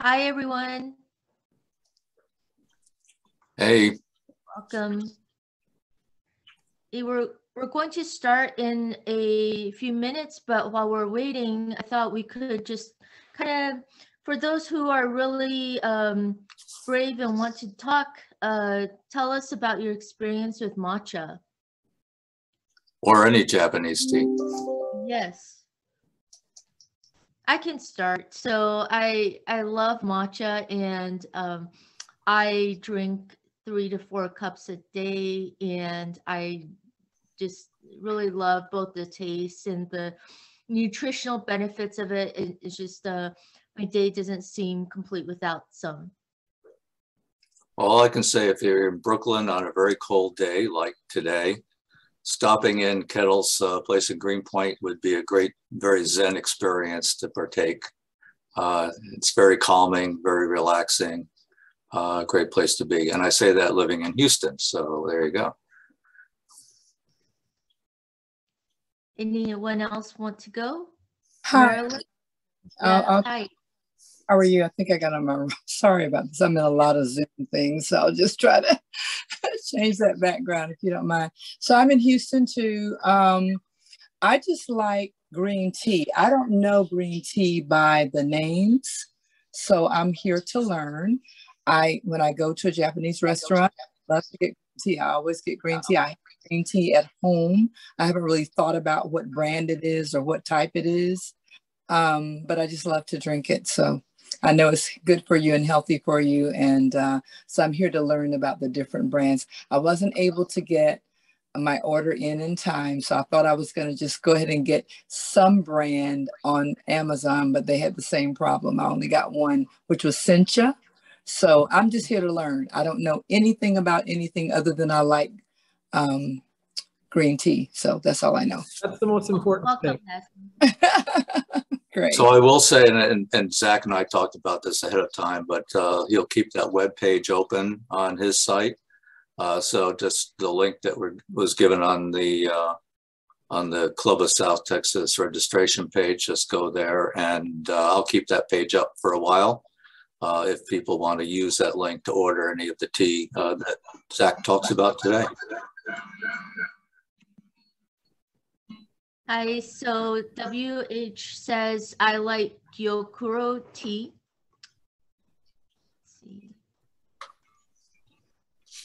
Hi, everyone. Hey. Welcome. We're, we're going to start in a few minutes, but while we're waiting, I thought we could just kind of, for those who are really um, brave and want to talk, uh, tell us about your experience with matcha. Or any Japanese tea. Yes. I can start. So I I love matcha and um, I drink three to four cups a day and I just really love both the taste and the nutritional benefits of it. It's just uh, my day doesn't seem complete without some. All I can say, if you're in Brooklyn on a very cold day like today, stopping in Kettl's uh, place in Greenpoint would be a great, very zen experience to partake. Uh, it's very calming, very relaxing, uh, great place to be. And I say that living in Houston, so there you go. Anyone else want to go? Hi. Uh, Hi. How are you? I think I got on my, sorry about this. I'm in a lot of Zoom things, so I'll just try to change that background if you don't mind. So I'm in Houston too. Um, I just like green tea. I don't know green tea by the names, so I'm here to learn. I when I go to a Japanese restaurant, I love to get tea. I always get green tea. I have green tea at home. I haven't really thought about what brand it is or what type it is, um, but I just love to drink it. So I know it's good for you and healthy for you. And uh, so I'm here to learn about the different brands. I wasn't able to get my order in in time. So I thought I was going to just go ahead and get some brand on Amazon, but they had the same problem. I only got one, which was Sencha. So I'm just here to learn. I don't know anything about anything other than I like um, green tea. So that's all I know. That's the most important Welcome, thing. Great. So I will say, and, and, and, Zach and I talked about this ahead of time, but uh, he'll keep that web page open on his site. Uh, so just the link that were, was given on the uh, on the Club of South Texas registration page, just go there, and uh, I'll keep that page up for a while. Uh, if people want to use that link to order any of the tea uh, that Zach talks about today. Hi, so WH says, I like Gyokuro tea.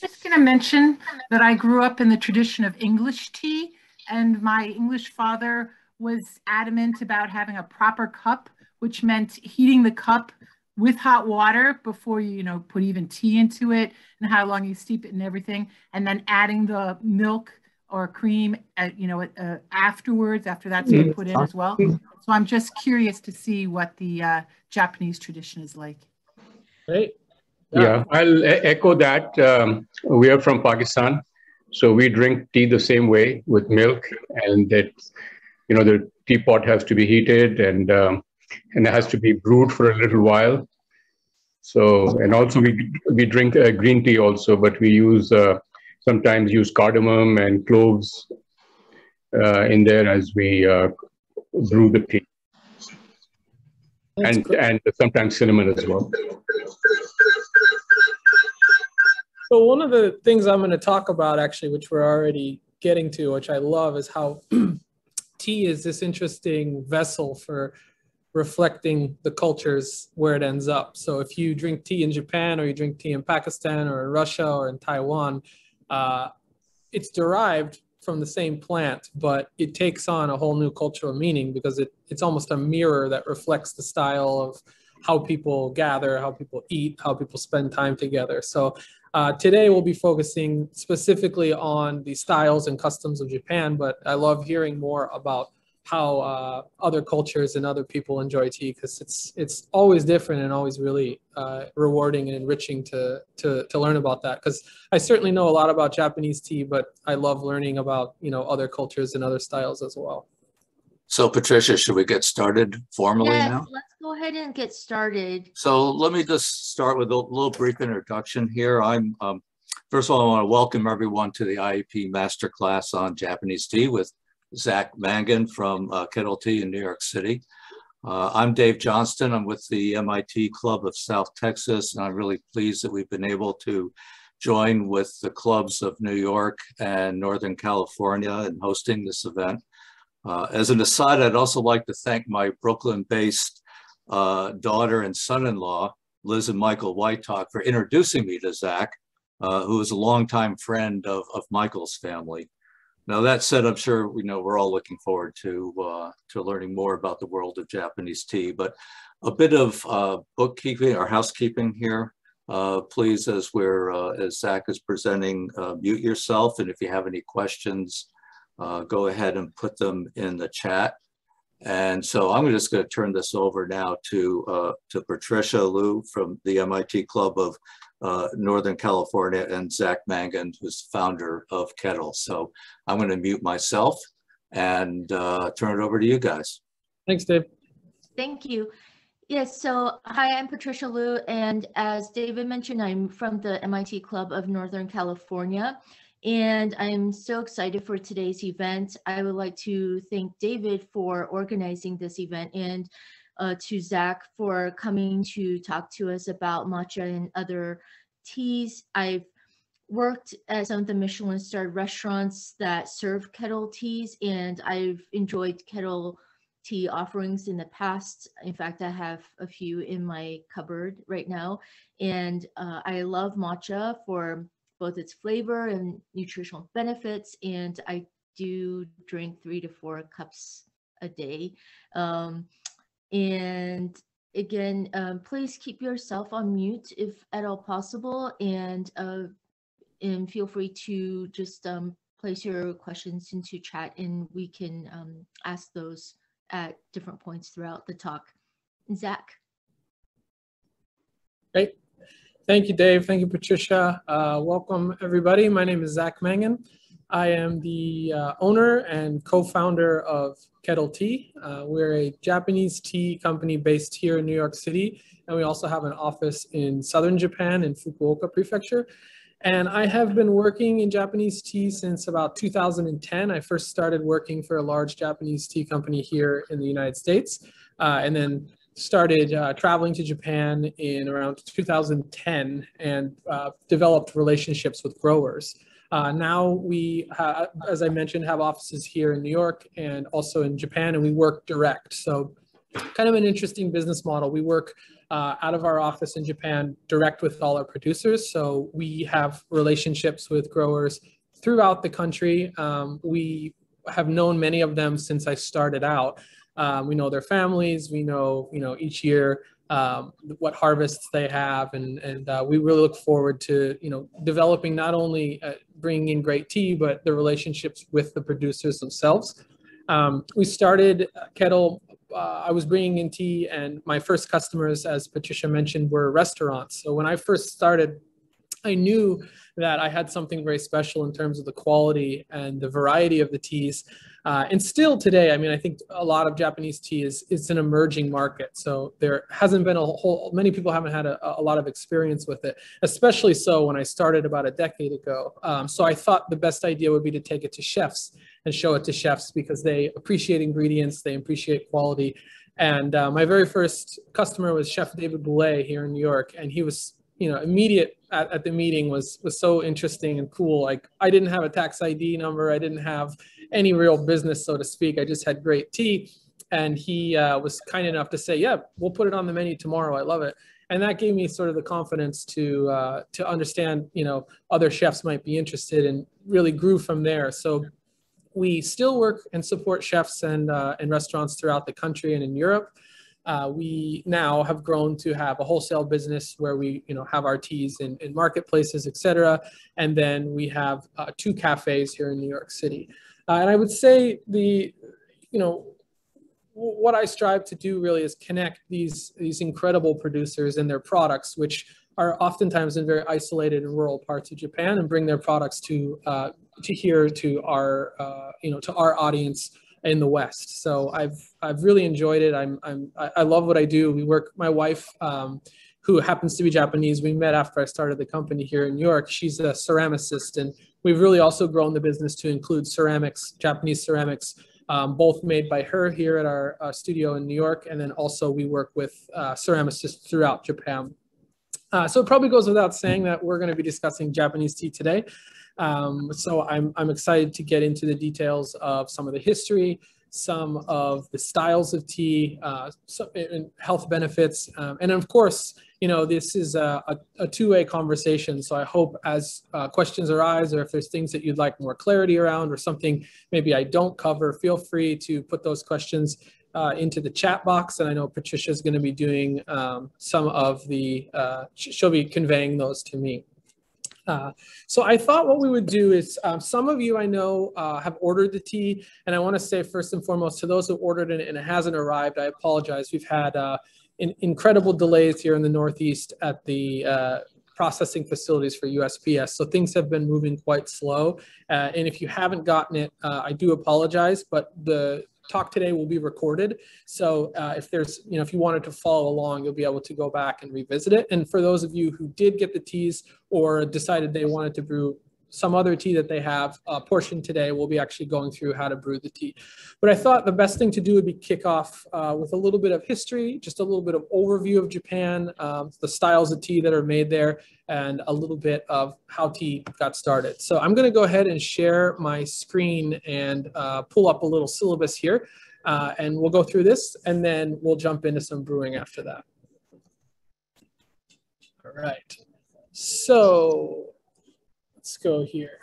Just going to mention that I grew up in the tradition of English tea, and my English father was adamant about having a proper cup, which meant heating the cup with hot water before you, you know, put even tea into it and how long you steep it and everything, and then adding the milk or cream, at, you know, uh, afterwards, after that's been mm. put in as well. So I'm just curious to see what the uh, Japanese tradition is like. Great. Yeah, I'll echo that. Um, we are from Pakistan, so we drink tea the same way with milk, and that, you know, the teapot has to be heated and um, and it has to be brewed for a little while. So, and also we we drink uh, green tea also, but we use uh, sometimes use cardamom and cloves uh, in there as we uh, brew the tea. and, and sometimes cinnamon as well. So one of the things I'm going to talk about actually, which we're already getting to, which I love, is how tea is this interesting vessel for reflecting the cultures where it ends up. So if you drink tea in Japan or you drink tea in Pakistan or in Russia or in Taiwan, uh, it's derived from the same plant, but it takes on a whole new cultural meaning because it, it's almost a mirror that reflects the style of how people gather, how people eat, how people spend time together. So uh, today we'll be focusing specifically on the styles and customs of Japan, but I love hearing more about how uh, other cultures and other people enjoy tea because it's it's always different and always really uh, rewarding and enriching to to to learn about that because I certainly know a lot about Japanese tea, but I love learning about you know other cultures and other styles as well. So Patricia, should we get started formally yes, now? Let's go ahead and get started. So let me just start with a little brief introduction here. I'm um, first of all, I want to welcome everyone to the IAP Masterclass on Japanese tea with Zach Mangan from uh, Kettl Tea in New York City. Uh, I'm Dave Johnston. I'm with the MIT Club of South Texas, and I'm really pleased that we've been able to join with the clubs of New York and Northern California in hosting this event. Uh, as an aside, I'd also like to thank my Brooklyn-based uh, daughter and son-in-law, Liz and Michael Whitetalk, for introducing me to Zach, uh, who is a longtime friend of, of Michael's family. Now that said, I'm sure we know we're all looking forward to uh, to learning more about the world of Japanese tea, but a bit of uh, bookkeeping or housekeeping here. Uh, please, as we're uh, as Zach is presenting, uh, mute yourself, and if you have any questions, uh, go ahead and put them in the chat. And so I'm just going to turn this over now to to Patricia Liu from the MIT Club of uh, Northern California, and Zach Mangan, who's founder of Kettl. So I'm going to mute myself and uh, turn it over to you guys. Thanks, Dave. Thank you. Yes, so hi, I'm Patricia Liu, and as David mentioned, I'm from the MIT Club of Northern California, and I'm so excited for today's event. I would like to thank David for organizing this event and uh, to Zach for coming to talk to us about matcha and other teas. I've worked at some of the Michelin starred restaurants that serve Kettl teas, and I've enjoyed Kettl tea offerings in the past. In fact, I have a few in my cupboard right now. And uh, I love matcha for both its flavor and nutritional benefits. And I do drink three to four cups a day. Um, and again, um, please keep yourself on mute if at all possible, and uh, and feel free to just um, place your questions into chat, and we can um, ask those at different points throughout the talk. Zach. Great. Thank you, Dave. Thank you, Patricia. Uh, welcome, everybody. My name is Zach Mangan. I am the uh, owner and co-founder of Kettl Tea. Uh, we're a Japanese tea company based here in New York City, and we also have an office in southern Japan in Fukuoka Prefecture. And I have been working in Japanese tea since about 2010. I first started working for a large Japanese tea company here in the United States, uh, and then started uh, traveling to Japan in around 2010 and uh, developed relationships with growers. Uh, now we, as I mentioned, have offices here in New York and also in Japan, and we work direct. So kind of an interesting business model. We work uh, out of our office in Japan direct with all our producers. So we have relationships with growers throughout the country. Um, we have known many of them since I started out. Um, we know their families. We know, you know, each year um, what harvests they have, and and uh, we really look forward to you know developing not only uh, bringing in great tea, but the relationships with the producers themselves. Um, we started Kettl. Uh, I was bringing in tea, and my first customers, as Patricia mentioned, were restaurants. So when I first started, I knew that I had something very special in terms of the quality and the variety of the teas. Uh, and still today, I mean, I think a lot of Japanese tea is it's an emerging market. So there hasn't been a whole, many people haven't had a, a lot of experience with it, especially so when I started about a decade ago. Um, so I thought the best idea would be to take it to chefs and show it to chefs because they appreciate ingredients, they appreciate quality. And uh, my very first customer was Chef David Bouley here in New York, and he was you know immediate at, at the meeting was was so interesting and cool like i didn't have a tax id number i didn't have any real business so to speak. I just had great tea and he uh, was kind enough to say yeah we'll put it on the menu tomorrow. I love it. And that gave me sort of the confidence to uh, to understand you know other chefs might be interested and really grew from there. So we still work and support chefs and uh, and restaurants throughout the country and in europe. Uh, we now have grown to have a wholesale business where we, you know, have our teas in, in marketplaces, et cetera. And then we have uh, two cafes here in New York City. Uh, and I would say the, you know, what I strive to do really is connect these, these incredible producers and their products, which are oftentimes in very isolated and rural parts of Japan and bring their products to, uh, to here to our, uh, you know, to our audience in the West. So I've I've really enjoyed it. I'm I'm I love what I do. We work. My wife, um, who happens to be Japanese, we met after I started the company here in New York. She's a ceramicist, and we've really also grown the business to include ceramics, Japanese ceramics, um, both made by her here at our, studio in New York. And then also we work with uh, ceramicists throughout Japan. Uh, so it probably goes without saying that we're going to be discussing Japanese tea today. Um, so I'm, I'm excited to get into the details of some of the history, some of the styles of tea, uh, health benefits. Um, and of course, you know, this is a, a, a two-way conversation. So I hope as uh, questions arise or if there's things that you'd like more clarity around or something maybe I don't cover, feel free to put those questions uh, into the chat box. And I know Patricia is going to be doing um, some of the, uh, she'll be conveying those to me. Uh, so I thought what we would do is um, some of you I know uh, have ordered the tea and I want to say first and foremost to those who ordered it and it hasn't arrived, I apologize. We've had uh, in, incredible delays here in the Northeast at the uh, processing facilities for USPS. So things have been moving quite slow. Uh, and if you haven't gotten it, uh, I do apologize, but the talk today will be recorded. So uh, if there's, you know, if you wanted to follow along, you'll be able to go back and revisit it. And for those of you who did get the teas or decided they wanted to brew some other tea that they have a portion today. We'll be actually going through how to brew the tea. But I thought the best thing to do would be kick off uh, with a little bit of history, just a little bit of overview of Japan, um, the styles of tea that are made there, and a little bit of how tea got started. So I'm going to go ahead and share my screen and uh, pull up a little syllabus here. Uh, and we'll go through this, and then we'll jump into some brewing after that. All right. So Let's go here.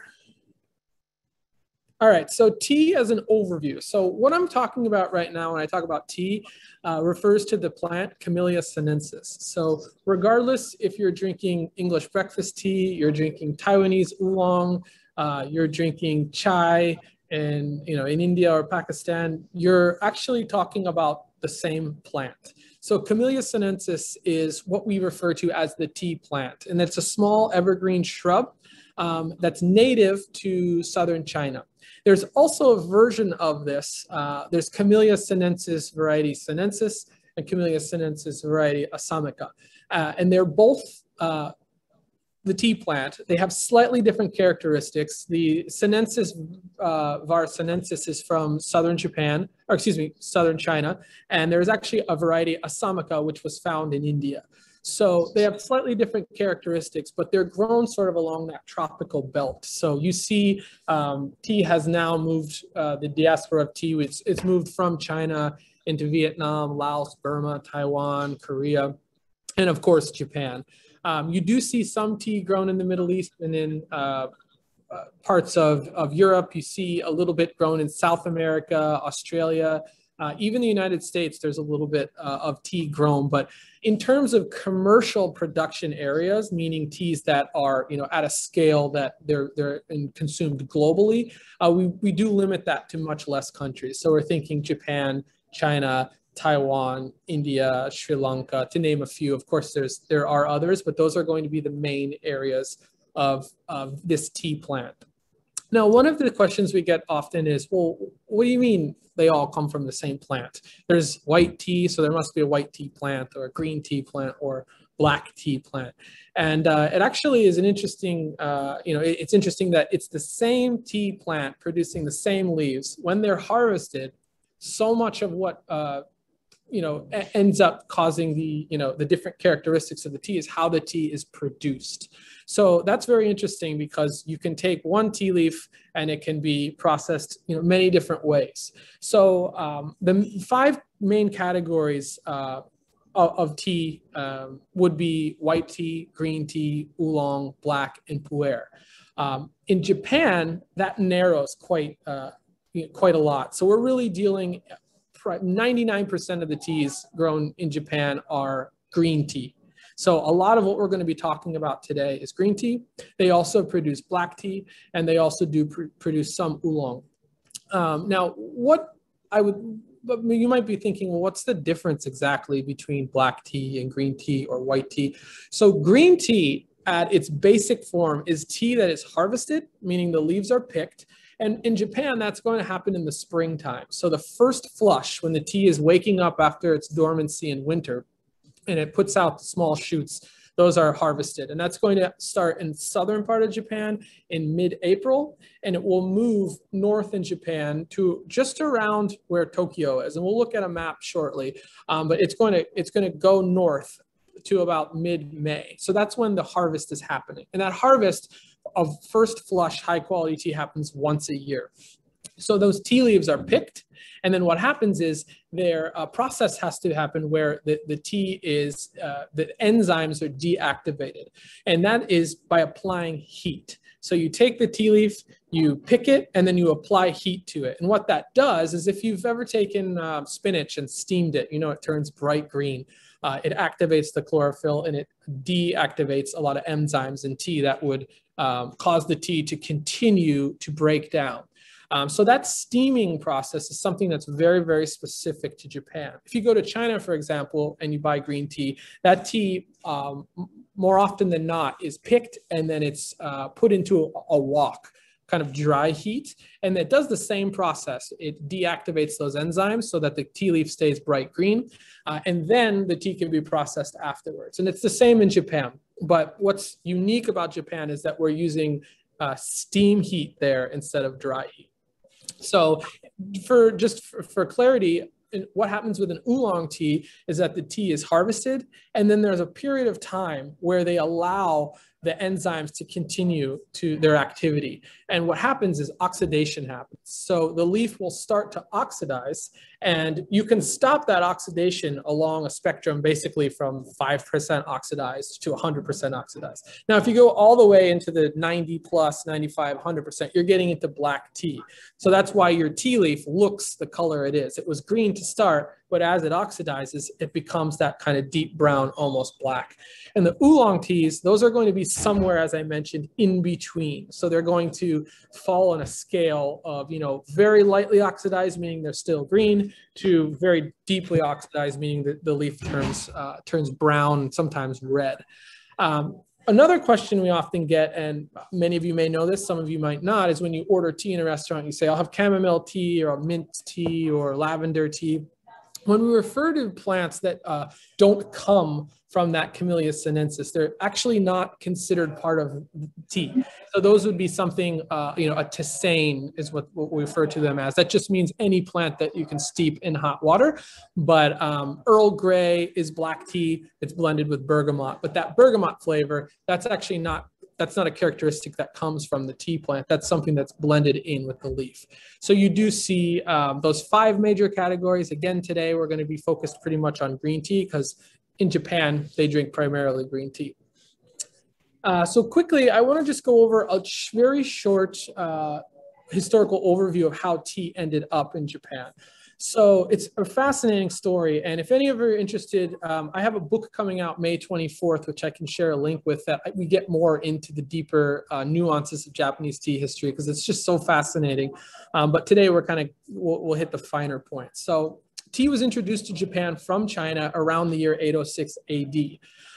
All right, so tea as an overview. So what I'm talking about right now when I talk about tea uh, refers to the plant Camellia sinensis. So regardless if you're drinking English breakfast tea, you're drinking Taiwanese oolong, uh, you're drinking chai, and you know in India or Pakistan, you're actually talking about the same plant. So Camellia sinensis is what we refer to as the tea plant, and it's a small evergreen shrub um, that's native to southern China. There's also a version of this. Uh, there's Camellia sinensis variety sinensis and Camellia sinensis variety assamica. Uh, and they're both uh, the tea plant. They have slightly different characteristics. The sinensis uh, var sinensis is from southern Japan, or excuse me, southern China. And there's actually a variety assamica, which was found in India. So they have slightly different characteristics, but they're grown sort of along that tropical belt. So you see um, tea has now moved, uh, the diaspora of tea, it's, it's moved from China into Vietnam, Laos, Burma, Taiwan, Korea, and of course, Japan. Um, you do see some tea grown in the Middle East and in uh, uh, parts of, of Europe. You see a little bit grown in South America, Australia, uh, even the United States, there's a little bit uh, of tea grown, but in terms of commercial production areas, meaning teas that are you know at a scale that they're they're consumed globally, uh, we we do limit that to much less countries. So we're thinking Japan, China, Taiwan, India, Sri Lanka, to name a few. Of course, there's there are others, but those are going to be the main areas of, of this tea plant. Now, one of the questions we get often is, well, what do you mean they all come from the same plant? There's white tea, so there must be a white tea plant or a green tea plant or black tea plant. And uh, it actually is an interesting, uh, you know, it, it's interesting that it's the same tea plant producing the same leaves. When they're harvested, so much of what uh, you know ends up causing the you know the different characteristics of the tea is how the tea is produced. So that's very interesting because you can take one tea leaf and it can be processed you know many different ways. So um, the five main categories uh, of, of, tea um, would be white tea green tea oolong black and pu'er. Um, in japan that narrows quite uh, quite a lot. So we're really dealing 99% of the teas grown in Japan are green tea. So a lot of what we're going to be talking about today is green tea. They also produce black tea, and they also do pr produce some oolong. Um, now, what I would, but you might be thinking, well, what's the difference exactly between black tea and green tea or white tea? So green tea at its basic form is tea that is harvested, meaning the leaves are picked, and in Japan, that's going to happen in the springtime. So the first flush, when the tea is waking up after its dormancy in winter, and it puts out the small shoots, those are harvested. And that's going to start in southern part of Japan in mid-April, and it will move north in Japan to just around where Tokyo is. And we'll look at a map shortly, um, but it's going to it's going to go north to about mid-May. So that's when the harvest is happening. And that harvest of first flush high quality tea happens once a year. So those tea leaves are picked. And then what happens is their uh, process has to happen where the, the tea is, uh, the enzymes are deactivated. And that is by applying heat. So you take the tea leaf, you pick it, and then you apply heat to it. And what that does is if you've ever taken uh, spinach and steamed it, you know, it turns bright green. Uh, it activates the chlorophyll and it deactivates a lot of enzymes in tea that would um, cause the tea to continue to break down. Um, so that steaming process is something that's very, very specific to Japan. If you go to China, for example, and you buy green tea, that tea um, more often than not is picked and then it's uh, put into a, a wok kind of dry heat. And it does the same process. It deactivates those enzymes so that the tea leaf stays bright green. Uh, and then the tea can be processed afterwards. And it's the same in Japan. But what's unique about Japan is that we're using uh, steam heat there instead of dry heat. So for just for, for clarity, what happens with an oolong tea is that the tea is harvested and then there's a period of time where they allow the enzymes to continue to their activity. And what happens is oxidation happens. So the leaf will start to oxidize and you can stop that oxidation along a spectrum basically from 5% oxidized to 100% oxidized. Now, if you go all the way into the 90 plus, 95, 100%, you're getting into black tea. So that's why your tea leaf looks the color it is. It was green to start, but as it oxidizes, it becomes that kind of deep brown, almost black. And the oolong teas, those are going to be somewhere, as I mentioned, in between. So they're going to fall on a scale of, you know, very lightly oxidized, meaning they're still green, to very deeply oxidized, meaning that the leaf turns, uh, turns brown, sometimes red. Um, another question we often get, and many of you may know this, some of you might not, is when you order tea in a restaurant, you say, I'll have chamomile tea or mint tea or lavender tea. When we refer to plants that uh, don't come from that Camellia sinensis. They're actually not considered part of tea. So those would be something, uh, you know, a tisane is what, what, we refer to them as. That just means any plant that you can steep in hot water. But um, Earl Grey is black tea. It's blended with bergamot. But that bergamot flavor, that's actually not that's not a characteristic that comes from the tea plant. That's something that's blended in with the leaf. So you do see um, those five major categories. Again, today we're going to be focused pretty much on green tea because in Japan, they drink primarily green tea. Uh, so quickly, I want to just go over a sh very short uh, historical overview of how tea ended up in Japan. So it's a fascinating story. And if any of you are interested, um, I have a book coming out May 24th, which I can share a link with that we get more into the deeper uh, nuances of Japanese tea history because it's just so fascinating. Um, but today we're kind of, we'll, we'll hit the finer points. So tea was introduced to Japan from China around the year 806 AD.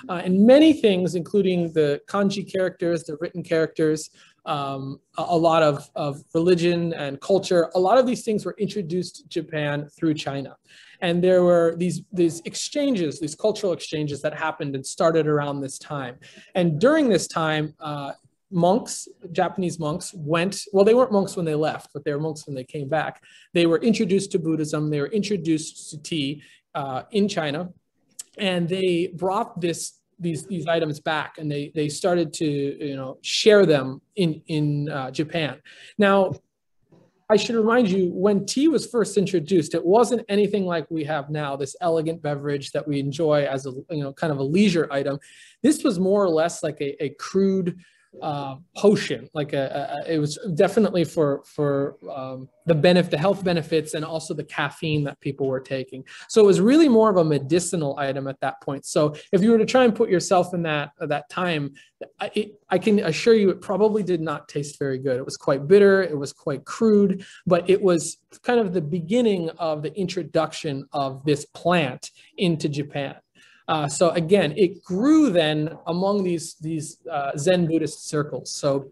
Uh, and many things, including the kanji characters, the written characters, um, a, lot of, of religion and culture, a lot of these things were introduced to Japan through China. And there were these, these exchanges, these cultural exchanges that happened and started around this time. And during this time, uh, monks, Japanese monks, went, well, they weren't monks when they left, but they were monks when they came back. They were introduced to Buddhism, they were introduced to tea uh, in China, and they brought this these these items back and they they started to you know share them in in uh, Japan. Now I should remind you, when tea was first introduced, it wasn't anything like we have now, this elegant beverage that we enjoy as a, you know, kind of a leisure item. This was more or less like a, a crude uh, potion. Like a, a, it was definitely for for um, the benefit, the health benefits, and also the caffeine that people were taking. So it was really more of a medicinal item at that point. So if you were to try and put yourself in that that time, I, I can assure you, it probably did not taste very good. It was quite bitter. It was quite crude, but it was kind of the beginning of the introduction of this plant into Japan. Uh, so again, it grew then among these, these uh, Zen Buddhist circles. So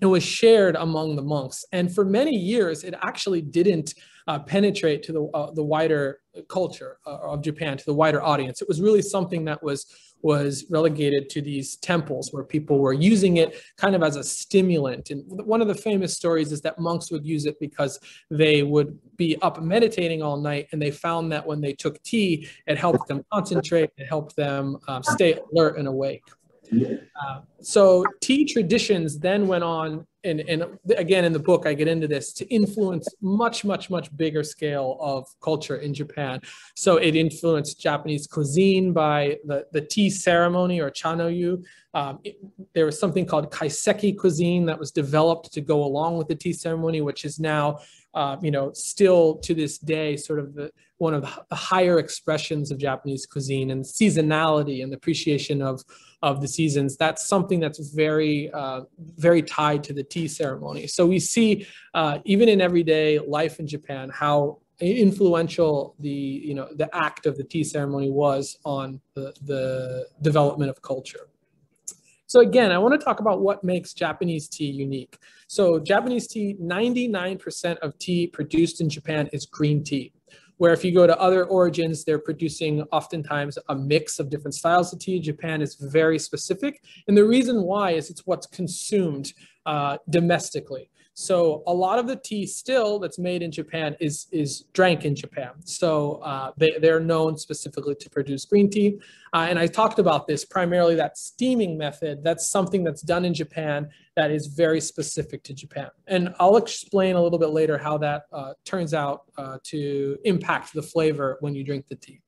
it was shared among the monks. And for many years, it actually didn't uh, penetrate to the, uh, the wider culture uh, of Japan, to the wider audience. It was really something that was was relegated to these temples where people were using it kind of as a stimulant. And one of the famous stories is that monks would use it because they would be up meditating all night and they found that when they took tea, it helped them concentrate, it helped them um, stay alert and awake. So tea traditions then went on, and, and again in the book I get into this to influence much, much, much bigger scale of culture in Japan. So it influenced Japanese cuisine by the, the tea ceremony or chanoyu. Um, it, there was something called kaiseki cuisine that was developed to go along with the tea ceremony, which is now uh, you know, still to this day, sort of the, one of the higher expressions of Japanese cuisine and seasonality and the appreciation of, of the seasons. That's something that's very, uh, very tied to the tea ceremony. So we see, uh, even in everyday life in Japan, how influential the, you know, the act of the tea ceremony was on the, the development of culture. So again, I want to talk about what makes Japanese tea unique. So Japanese tea, 99% of tea produced in Japan is green tea. Where if you go to other origins, they're producing oftentimes a mix of different styles of tea. Japan is very specific. And the reason why is it's what's consumed uh, domestically. So a lot of the tea still that's made in Japan is, is drank in Japan. So uh, they, they're known specifically to produce green tea. Uh, and I talked about this primarily that steaming method. That's something that's done in Japan that is very specific to Japan. And I'll explain a little bit later how that uh, turns out uh, to impact the flavor when you drink the tea.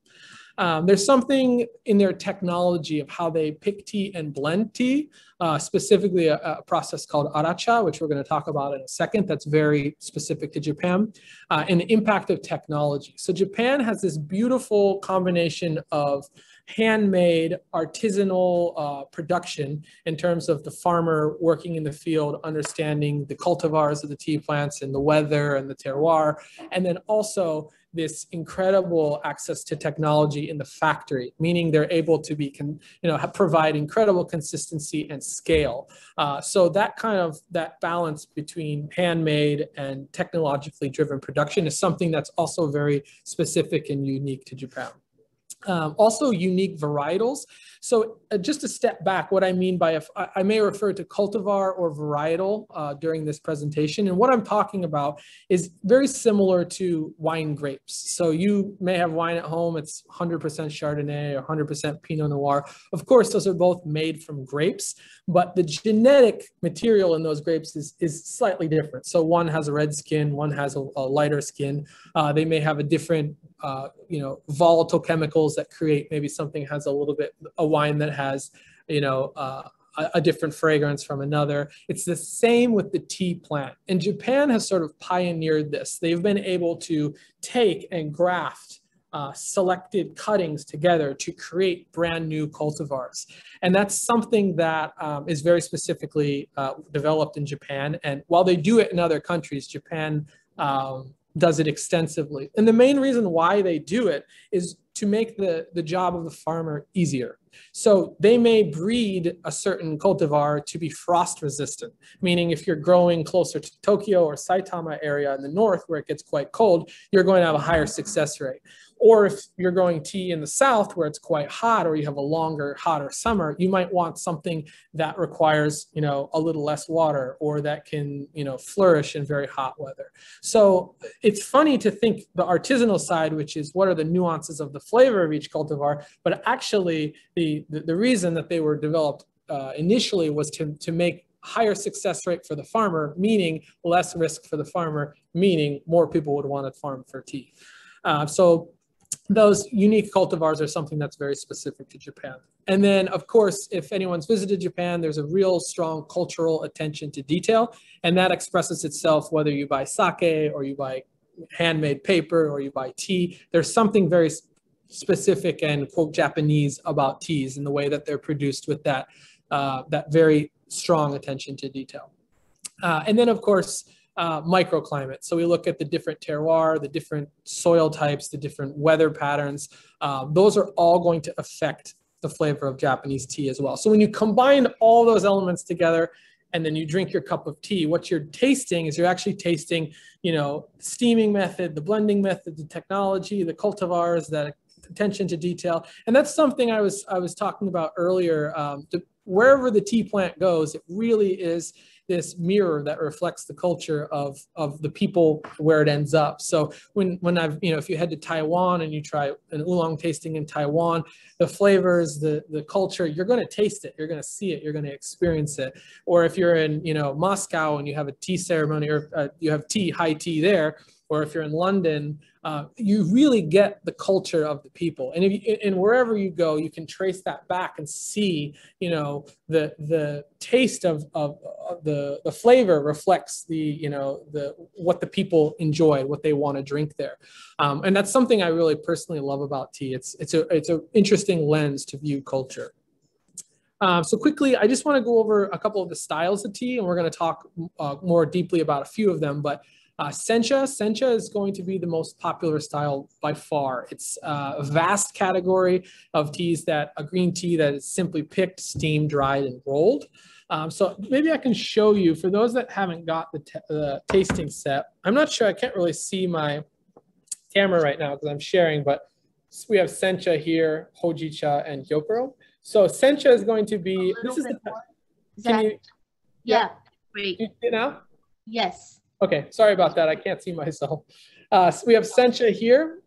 Um, there's something in their technology of how they pick tea and blend tea, uh, specifically a, a, process called aracha, which we're going to talk about in a second, that's very specific to Japan, uh, and the impact of technology. So Japan has this beautiful combination of handmade artisanal uh, production in terms of the farmer working in the field, understanding the cultivars of the tea plants and the weather and the terroir, and then also this incredible access to technology in the factory, meaning they're able to be, can, you know, provide incredible consistency and scale. Uh, so that kind of, that balance between handmade and technologically driven production is something that's also very specific and unique to Japan. Um, also unique varietals. So uh, just to step back, what I mean by, I may refer to cultivar or varietal uh, during this presentation. And what I'm talking about is very similar to wine grapes. So you may have wine at home, it's 100% Chardonnay or 100% Pinot Noir. Of course, those are both made from grapes, but the genetic material in those grapes is, is slightly different. So one has a red skin, one has a, a lighter skin. Uh, they may have a different, uh, you know, volatile chemicals that create maybe something has a little bit, a wine that has, you know, uh, a, a different fragrance from another. It's the same with the tea plant. And Japan has sort of pioneered this. They've been able to take and graft uh, selected cuttings together to create brand new cultivars. And that's something that um, is very specifically uh, developed in Japan. And while they do it in other countries, Japan um, does it extensively. And the main reason why they do it is to make the, the job of the farmer easier. So they may breed a certain cultivar to be frost resistant, meaning if you're growing closer to Tokyo or Saitama area in the north where it gets quite cold, you're going to have a higher success rate. Or if you're growing tea in the south where it's quite hot or you have a longer, hotter summer, you might want something that requires, you know, a little less water or that can, you know, flourish in very hot weather. So it's funny to think the artisanal side, which is what are the nuances of the flavor of each cultivar, but actually the, the, the reason that they were developed uh, initially was to, to make higher success rate for the farmer, meaning less risk for the farmer, meaning more people would want to farm for tea. Uh, so those unique cultivars are something that's very specific to Japan. And then, of course, if anyone's visited Japan, there's a real strong cultural attention to detail, and that expresses itself whether you buy sake or you buy handmade paper or you buy tea. There's something very specific and quote Japanese about teas and the way that they're produced with that uh, that very strong attention to detail. Uh, and then, of course, uh, microclimate. So we look at the different terroir, the different soil types, the different weather patterns. Uh, those are all going to affect the flavor of Japanese tea as well. So when you combine all those elements together and then you drink your cup of tea, what you're tasting is you're actually tasting, you know, the steaming method, the blending method, the technology, the cultivars, that attention to detail. And that's something I was I was talking about earlier. Um, wherever the tea plant goes, it really is this mirror that reflects the culture of, of the people where it ends up. So when, when I've, you know, if you head to Taiwan and you try an oolong tasting in Taiwan, the flavors, the, the culture, you're going to taste it, you're going to see it, you're going to experience it. Or if you're in, you know, Moscow and you have a tea ceremony or uh, you have tea, high tea there, or if you're in London, uh, you really get the culture of the people. And if you, and wherever you go, you can trace that back and see, you know, the the taste of, of, of the the flavor reflects the, you know, the what the people enjoy, what they want to drink there. Um, and that's something I really personally love about tea. It's it's a it's an interesting lens to view culture. Um, so quickly, I just want to go over a couple of the styles of tea, and we're going to talk uh, more deeply about a few of them. But uh, sencha, sencha is going to be the most popular style by far. It's a vast category of teas that a green tea that is simply picked, steamed, dried, and rolled. Um, so maybe I can show you for those that haven't got the, the tasting set. I'm not sure, I can't really see my camera right now because I'm sharing, but we have sencha here, hojicha, and gyokuro. So sencha is going to be, this is the, can you, yeah, yeah, great. You now? Yes. Okay, sorry about that. I can't see myself. Uh, so we have sencha here,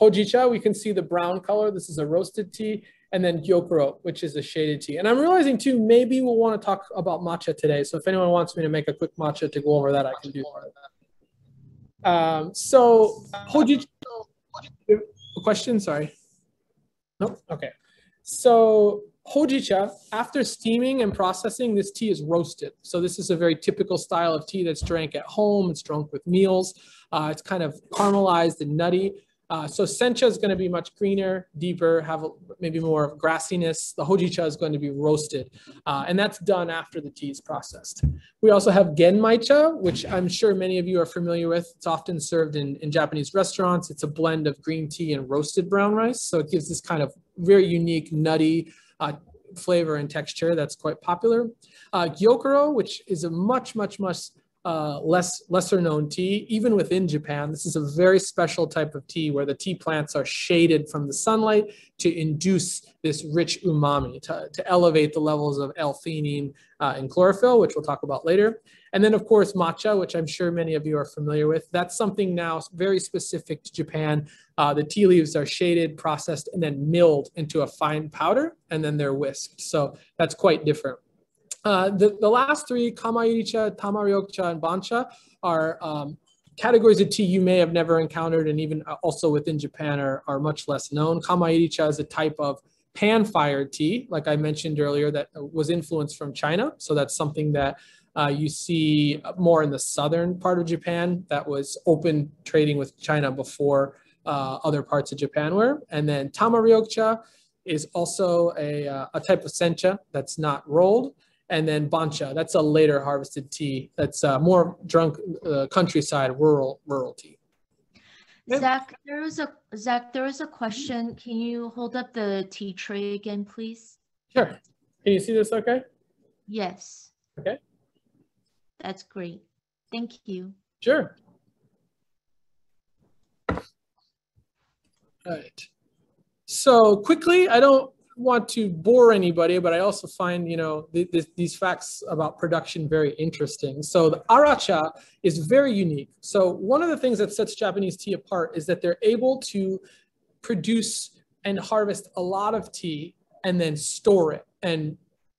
hojicha. We can see the brown color. This is a roasted tea. And then gyokuro, which is a shaded tea. And I'm realizing too, maybe we'll want to talk about matcha today. So if anyone wants me to make a quick matcha to go over that, I can do that. Um, so hojicha, question, sorry. Nope, okay. So Hojicha, after steaming and processing, this tea is roasted. So this is a very typical style of tea that's drank at home. It's drunk with meals. Uh, it's kind of caramelized and nutty. Uh, so sencha is going to be much greener, deeper, have a, maybe more of grassiness. The hojicha is going to be roasted, uh, and that's done after the tea is processed. We also have genmaicha, which I'm sure many of you are familiar with. It's often served in, in Japanese restaurants. It's a blend of green tea and roasted brown rice. So it gives this kind of very unique, nutty, uh, flavor and texture that's quite popular. Uh, Gyokuro, which is a much, much, much uh, less lesser known tea, even within Japan. This is a very special type of tea where the tea plants are shaded from the sunlight to induce this rich umami, to, to elevate the levels of L-theanine uh, and chlorophyll, which we'll talk about later. And then of course, matcha, which I'm sure many of you are familiar with. That's something now very specific to Japan. Uh, the tea leaves are shaded, processed, and then milled into a fine powder, and then they're whisked. So that's quite different. Uh, the, the last three, Kamairicha, Tamaryokucha, and Bancha, are um, categories of tea you may have never encountered and even uh, also within Japan are, are much less known. Kamairicha is a type of pan-fired tea, like I mentioned earlier, that was influenced from China. So that's something that uh, you see more in the southern part of Japan that was open trading with China before uh, other parts of Japan were. And then Tamaryokucha is also a, uh, a type of sencha that's not rolled and then bancha. That's a later harvested tea. That's uh, more drunk uh, countryside rural rural tea. Zach, there is a Zach. There is a question. Can you hold up the tea tray again, please? Sure. Can you see this? Okay. Yes. Okay. That's great. Thank you. Sure. All right. So quickly, I don't want to bore anybody, but I also find, you know, th th these facts about production very interesting. So the aracha is very unique. So one of the things that sets Japanese tea apart is that they're able to produce and harvest a lot of tea and then store it and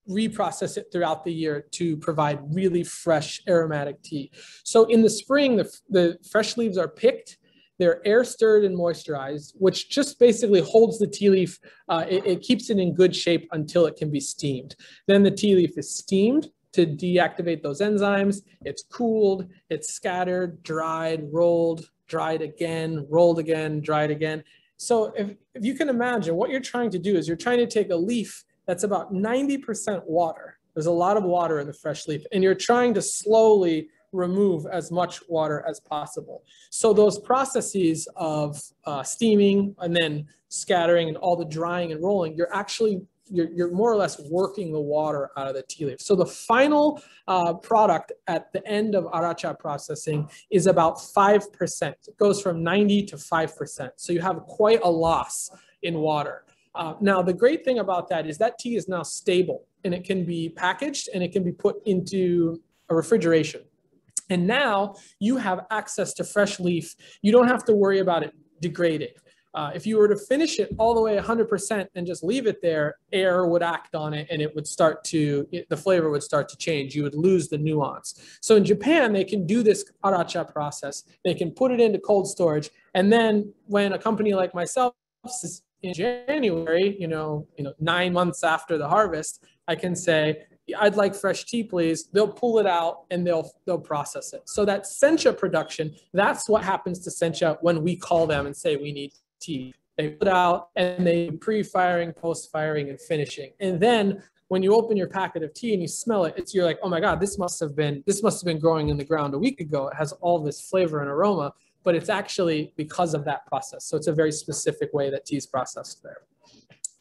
reprocess it throughout the year to provide really fresh aromatic tea. So in the spring, the, the fresh leaves are picked they're air stirred and moisturized, which just basically holds the tea leaf. Uh, it, it keeps it in good shape until it can be steamed. Then the tea leaf is steamed to deactivate those enzymes. It's cooled, it's scattered, dried, rolled, dried again, rolled again, dried again. So if, if you can imagine what you're trying to do is you're trying to take a leaf that's about 90% water. There's a lot of water in the fresh leaf and you're trying to slowly remove as much water as possible. So those processes of uh, steaming and then scattering and all the drying and rolling, you're actually you're, you're more or less working the water out of the tea leaf. So the final uh, product at the end of aracha processing is about 5%. It goes from 90 to 5%. So you have quite a loss in water. Uh, now, the great thing about that is that tea is now stable and it can be packaged and it can be put into a refrigeration. And now you have access to fresh leaf. You don't have to worry about it degrading. Uh, if you were to finish it all the way 100% and just leave it there, air would act on it and it would start to, it, the flavor would start to change. You would lose the nuance. So in Japan, they can do this aracha process. They can put it into cold storage. And then when a company like myself in January, you know, you know, nine months after the harvest, I can say, I'd like fresh tea, please. They'll pull it out and they'll they'll process it. So that sencha production, that's what happens to sencha when we call them and say we need tea. They put out and they pre-firing, post-firing, and finishing. And then when you open your packet of tea and you smell it, it's you're like, oh my God, this must have been this must have been growing in the ground a week ago. It has all this flavor and aroma, but it's actually because of that process. So it's a very specific way that tea is processed there.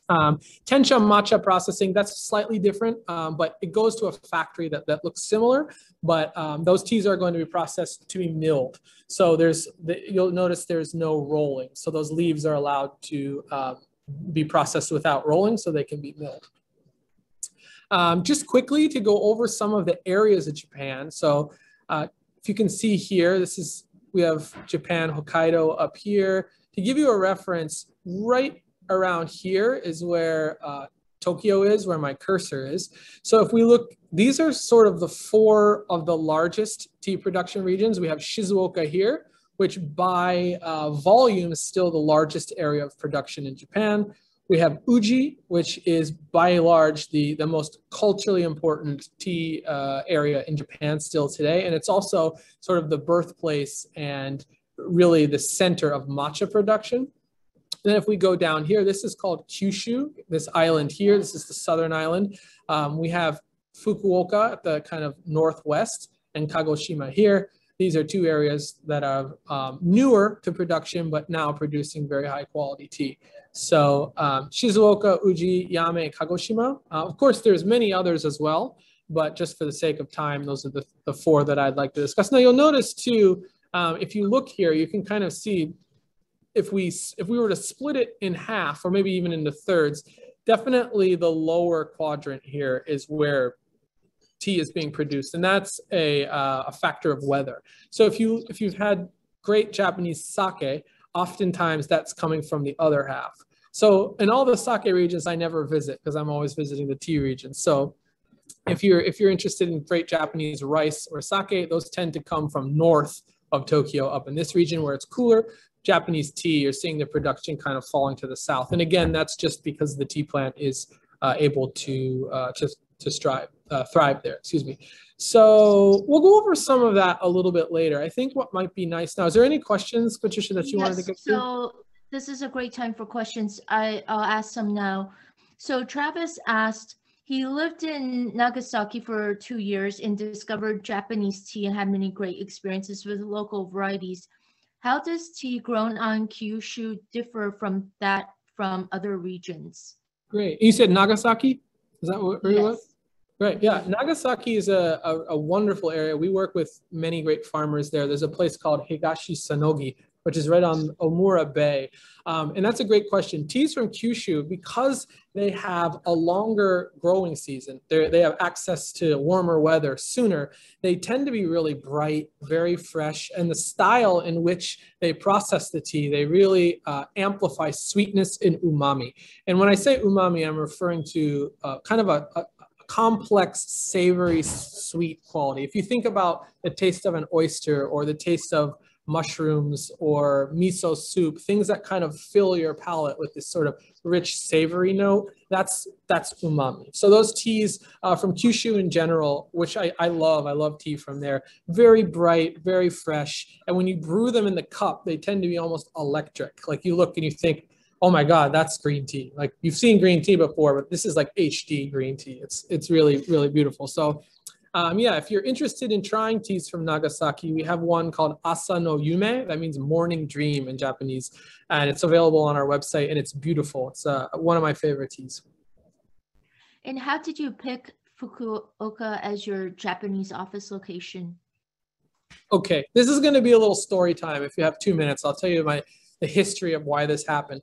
Um, Tencha matcha processing, that's slightly different, um, but it goes to a factory that, that looks similar, but um, those teas are going to be processed to be milled. So there's, the, you'll notice there's no rolling. So those leaves are allowed to uh, be processed without rolling so they can be milled. Um, just quickly to go over some of the areas of Japan. So uh, if you can see here, this is, we have Japan, Hokkaido up here. To give you a reference, right around here is where uh, Tokyo is, where my cursor is. So if we look, these are sort of the four of the largest tea production regions. We have Shizuoka here, which by uh, volume is still the largest area of production in Japan. We have Uji, which is by and large the, the most culturally important tea uh, area in Japan still today. And it's also sort of the birthplace and really the center of matcha production. Then if we go down here, this is called Kyushu, this island here. This is the southern island. Um, we have Fukuoka at the kind of northwest and Kagoshima here. These are two areas that are um, newer to production, but now producing very high quality tea. So um, Shizuoka, Uji, Yame, Kagoshima. Uh, of course, there's many others as well, but just for the sake of time, those are the, the four that I'd like to discuss. Now you'll notice too, um, if you look here, you can kind of see if we if we were to split it in half or maybe even into thirds, definitely the lower quadrant here is where tea is being produced, and that's a uh, a factor of weather. So if you if you've had great Japanese sake, oftentimes that's coming from the other half. So in all the sake regions, I never visit because I'm always visiting the tea regions. So if you're if you're interested in great Japanese rice or sake, those tend to come from north of Tokyo up in this region where it's cooler. Japanese tea, you're seeing the production kind of falling to the south. And again, that's just because the tea plant is uh, able to uh, to, to strive, uh, thrive there, excuse me. So we'll go over some of that a little bit later. I think what might be nice now, is there any questions, Patricia, that you yes, wanted to get to? So this is a great time for questions. I, I'll ask some now. So Travis asked, he lived in Nagasaki for two years and discovered Japanese tea and had many great experiences with local varieties. How does tea grown on Kyushu differ from that from other regions? Great. You said Nagasaki? Is that where yes. it was? Great. Yeah, Nagasaki is a, a, a, wonderful area. We work with many great farmers there. There's a place called Higashi Sonogi, which is right on Omura Bay. Um, and that's a great question. Teas from Kyushu, because they have a longer growing season, they have access to warmer weather sooner, they tend to be really bright, very fresh, and the style in which they process the tea, they really uh, amplify sweetness and umami. And when I say umami, I'm referring to uh, kind of a, a complex, savory, sweet quality. If you think about the taste of an oyster or the taste of mushrooms or miso soup, things that kind of fill your palate with this sort of rich savory note, that's that's umami. So those teas uh, from Kyushu in general, which I, I love, I love tea from there, very bright, very fresh. And when you brew them in the cup, they tend to be almost electric. Like you look and you think, oh my God, that's green tea. Like you've seen green tea before, but this is like HD green tea. It's, it's really, really beautiful. So um, yeah, if you're interested in trying teas from Nagasaki, we have one called Asa no Yume. That means morning dream in Japanese. And it's available on our website and it's beautiful. It's uh, one of my favorite teas. And how did you pick Fukuoka as your Japanese office location? Okay, this is going to be a little story time. If you have two minutes, I'll tell you my the history of why this happened.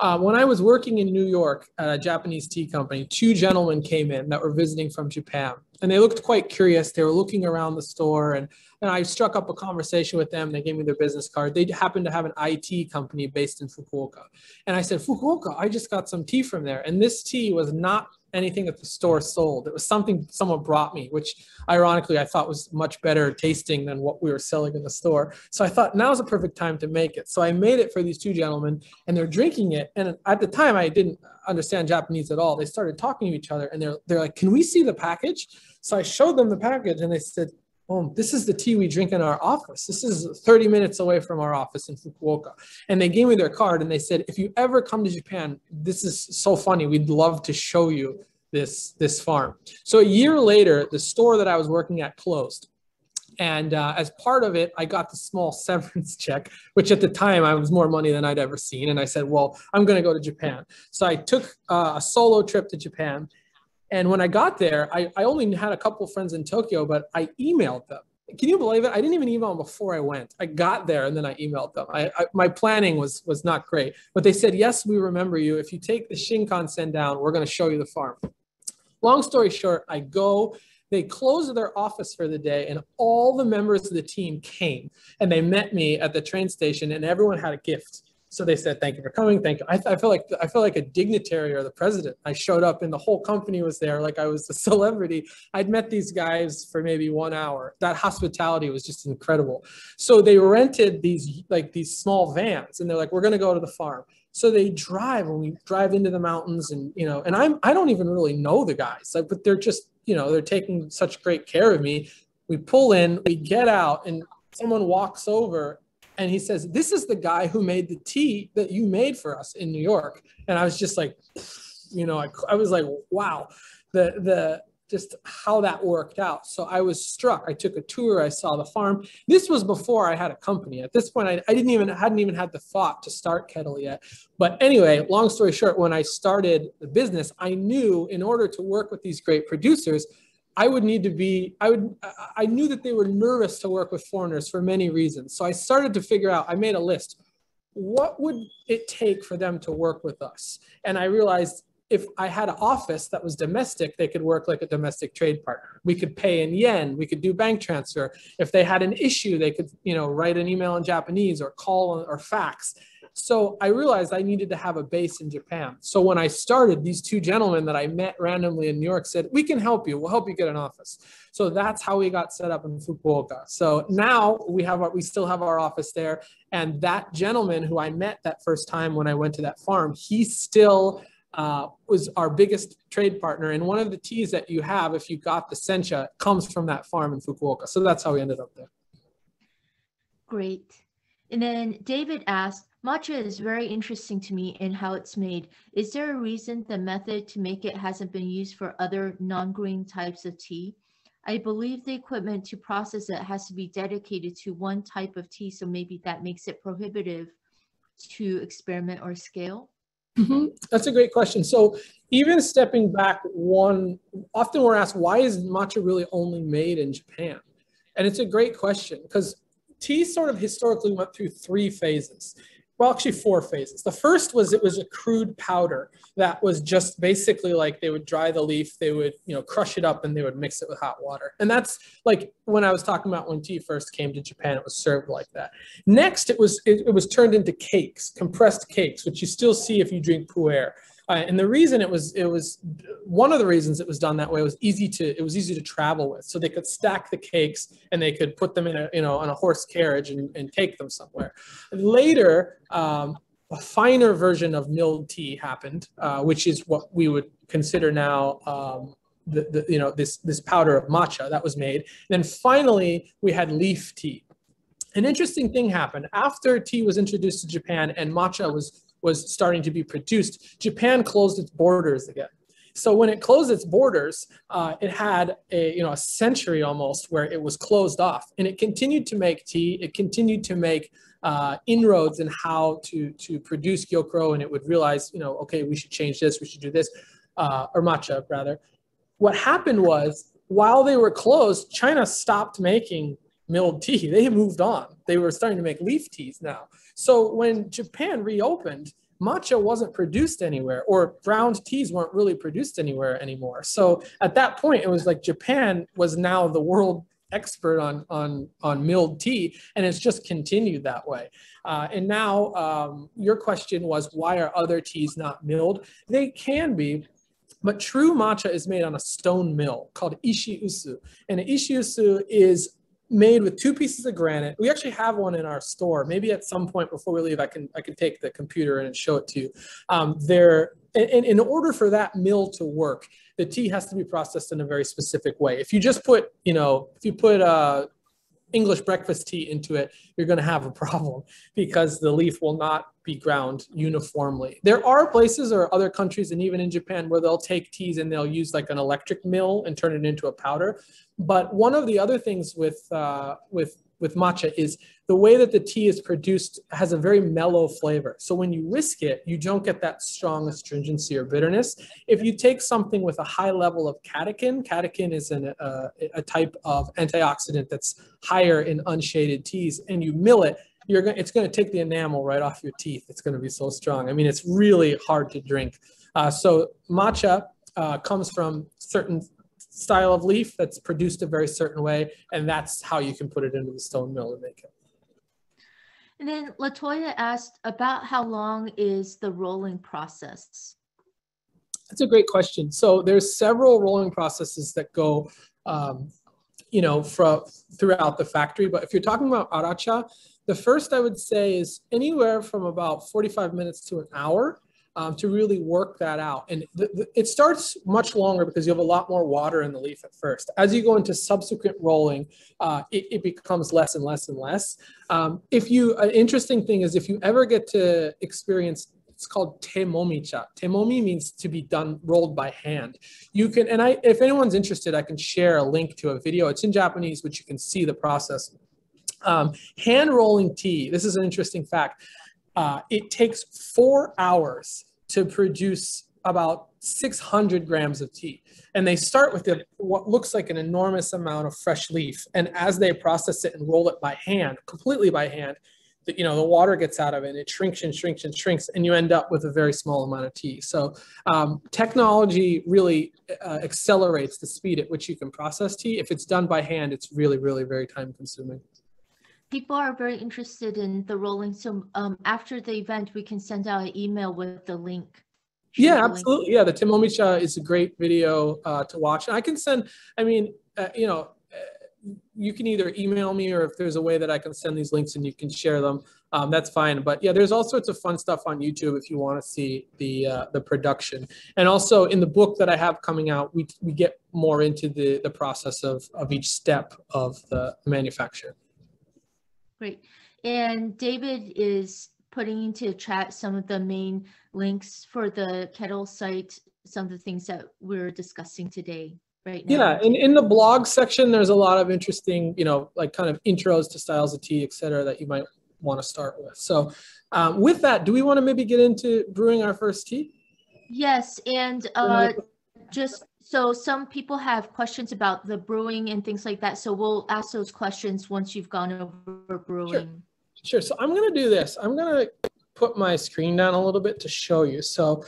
Uh, when I was working in New York at a Japanese tea company, two gentlemen came in that were visiting from Japan, and they looked quite curious. They were looking around the store, and, and I struck up a conversation with them. They gave me their business card. They happened to have an IT company based in Fukuoka, and I said, "Fukuoka, I just got some tea from there, and this tea was not anything that the store sold. It was something someone brought me, which ironically I thought was much better tasting than what we were selling in the store. So I thought now's a perfect time to make it. So I made it for these two gentlemen and they're drinking it. And at the time I didn't understand Japanese at all. They started talking to each other and they're, they're like, can we see the package? So I showed them the package and they said, oh, this is the tea we drink in our office. This is 30 minutes away from our office in Fukuoka. And they gave me their card and they said, if you ever come to Japan, this is so funny. We'd love to show you this, this farm. So a year later, the store that I was working at closed. And uh, as part of it, I got the small severance check, which at the time I was more money than I'd ever seen. And I said, well, I'm going to go to Japan. So I took uh, a solo trip to Japan and when I got there, I, I only had a couple friends in Tokyo, but I emailed them. Can you believe it? I didn't even email them before I went. I got there and then I emailed them. I, I, my planning was was not great, but they said, "Yes, we remember you. If you take the Shinkansen down, we're going to show you the farm." Long story short, I go. They closed their office for the day, and all the members of the team came and they met me at the train station, and everyone had a gift. So they said, "Thank you for coming. Thank you." I, I felt like I feel like a dignitary or the president. I showed up, and the whole company was there, like I was a celebrity. I'd met these guys for maybe one hour. That hospitality was just incredible. So they rented these like these small vans, and they're like, "We're going to go to the farm." So they drive, and we drive into the mountains, and you know, and I'm I don't even really know the guys, like, but they're just you know they're taking such great care of me. We pull in, we get out, and someone walks over and he says, "This is the guy who made the tea that you made for us in New York." And I was just like, you know, I, I was like, wow, the the just how that worked out. So I was struck. I took a tour. I saw the farm. This was before I had a company. At this point, I, I didn't even hadn't even had the thought to start Kettl yet. But anyway, long story short, when I started the business, I knew in order to work with these great producers, I would need to be, I would, I knew that they were nervous to work with foreigners for many reasons. So I started to figure out, I made a list. What would it take for them to work with us? And I realized if I had an office that was domestic, they could work like a domestic trade partner. We could pay in yen, we could do bank transfer. If they had an issue, they could, you know, write an email in Japanese or call or fax. So I realized I needed to have a base in Japan. So when I started, these two gentlemen that I met randomly in New York said, "We can help you. We'll help you get an office." So that's how we got set up in Fukuoka. So now we have our, we still have our office there. And that gentleman who I met that first time when I went to that farm, he still uh, was our biggest trade partner. And one of the teas that you have, if you got the sencha, comes from that farm in Fukuoka. So that's how we ended up there. Great. And then David asked, Matcha is very interesting to me in how it's made. Is there a reason the method to make it hasn't been used for other non-green types of tea? I believe the equipment to process it has to be dedicated to one type of tea, so maybe that makes it prohibitive to experiment or scale. Mm -hmm. That's a great question. So even stepping back one, often we're asked, why is matcha really only made in Japan? And it's a great question because tea sort of historically went through three phases well, actually four phases. The first was it was a crude powder that was just basically like they would dry the leaf, they would, you know, crush it up and they would mix it with hot water. And that's like when I was talking about when tea first came to Japan, it was served like that. Next, it was it, it was turned into cakes, compressed cakes, which you still see if you drink pu'er. Uh, and the reason it was it was one of the reasons it was done that way was easy to it was easy to travel with. So they could stack the cakes and they could put them in a you know on a horse carriage and, and take them somewhere. Later um, a finer version of milled tea happened uh, which is what we would consider now um, the, the, you know this this powder of matcha that was made. And then finally we had leaf tea. An interesting thing happened. After tea was introduced to japan and matcha was was starting to be produced, Japan closed its borders again. So when it closed its borders, uh, it had a you know a century almost where it was closed off, and it continued to make tea. It continued to make uh, inroads in how to to produce gyokuro, and it would realize you know okay we should change this, we should do this. uh, or matcha rather. What happened was while they were closed, China stopped making milled tea. They moved on. They were starting to make leaf teas now. So when Japan reopened, matcha wasn't produced anywhere or ground teas weren't really produced anywhere anymore. So at that point, it was like Japan was now the world expert on on on milled tea and it's just continued that way uh, and now um, your question was why are other teas not milled they can be but true matcha is made on a stone mill called Ishi-Usu. And Ishi-Usu is made with two pieces of granite. We actually have one in our store. Maybe at some point before we leave, I can I can take the computer and show it to you. Um, there, in order for that mill to work, the tea has to be processed in a very specific way. If you just put, you know, if you put uh, English breakfast tea into it, you're going to have a problem because the leaf will not be ground uniformly. There are places or other countries, and even in Japan, where they'll take teas and they'll use like an electric mill and turn it into a powder. But one of the other things with uh, with with matcha is the way that the tea is produced has a very mellow flavor. So when you whisk it, you don't get that strong astringency or bitterness. If you take something with a high level of catechin, catechin is an, uh, a type of antioxidant that's higher in unshaded teas, and you mill it, you're it's going to take the enamel right off your teeth. It's going to be so strong. I mean, it's really hard to drink. Uh, so matcha uh, comes from certain style of leaf that's produced a very certain way, and that's how you can put it into the stone mill and make it. And then Latoya asked about how long is the rolling process? That's a great question. So there's several rolling processes that go, um, you know, from throughout the factory. But if you're talking about aracha, the first I would say is anywhere from about 45 minutes to an hour um, to really work that out. And the, the, it starts much longer because you have a lot more water in the leaf at first. As you go into subsequent rolling, uh, it, it, becomes less and less and less. Um, if you, an interesting thing is if you ever get to experience it's called temomicha. Temomi means to be done rolled by hand. You can, and I, if anyone's interested, I can share a link to a video. It's in Japanese, but you can see the process. Um, hand rolling tea. This is an interesting fact. Uh, it takes four hours to produce about 600 grams of tea. And they start with a, what looks like an enormous amount of fresh leaf. And as they process it and roll it by hand, completely by hand, the, you know, the water gets out of it and it shrinks and shrinks and shrinks and you end up with a very small amount of tea. So um, technology really uh, accelerates the speed at which you can process tea. If it's done by hand, it's really, really very time consuming people are very interested in the rolling. So um, after the event, we can send out an email with the link. Yeah, absolutely. Yeah, the Temomicha is a great video uh, to watch. I can send, I mean, uh, you know, uh, you can either email me or if there's a way that I can send these links and you can share them, um, that's fine. But yeah, there's all sorts of fun stuff on YouTube if you want to see the uh, the production. And also in the book that I have coming out, we, we get more into the, the process of, of each step of the manufacture. Great. And David is putting into chat some of the main links for the Kettl site, some of the things that we're discussing today right now. Yeah, in, in the blog section, there's a lot of interesting, you know, like kind of intros to styles of tea, et cetera, that you might want to start with. So um, with that, do we want to maybe get into brewing our first tea? Yes, and uh, just so some people have questions about the brewing and things like that. So we'll ask those questions once you've gone over brewing. Sure. sure. So I'm going to do this. I'm going to put my screen down a little bit to show you. So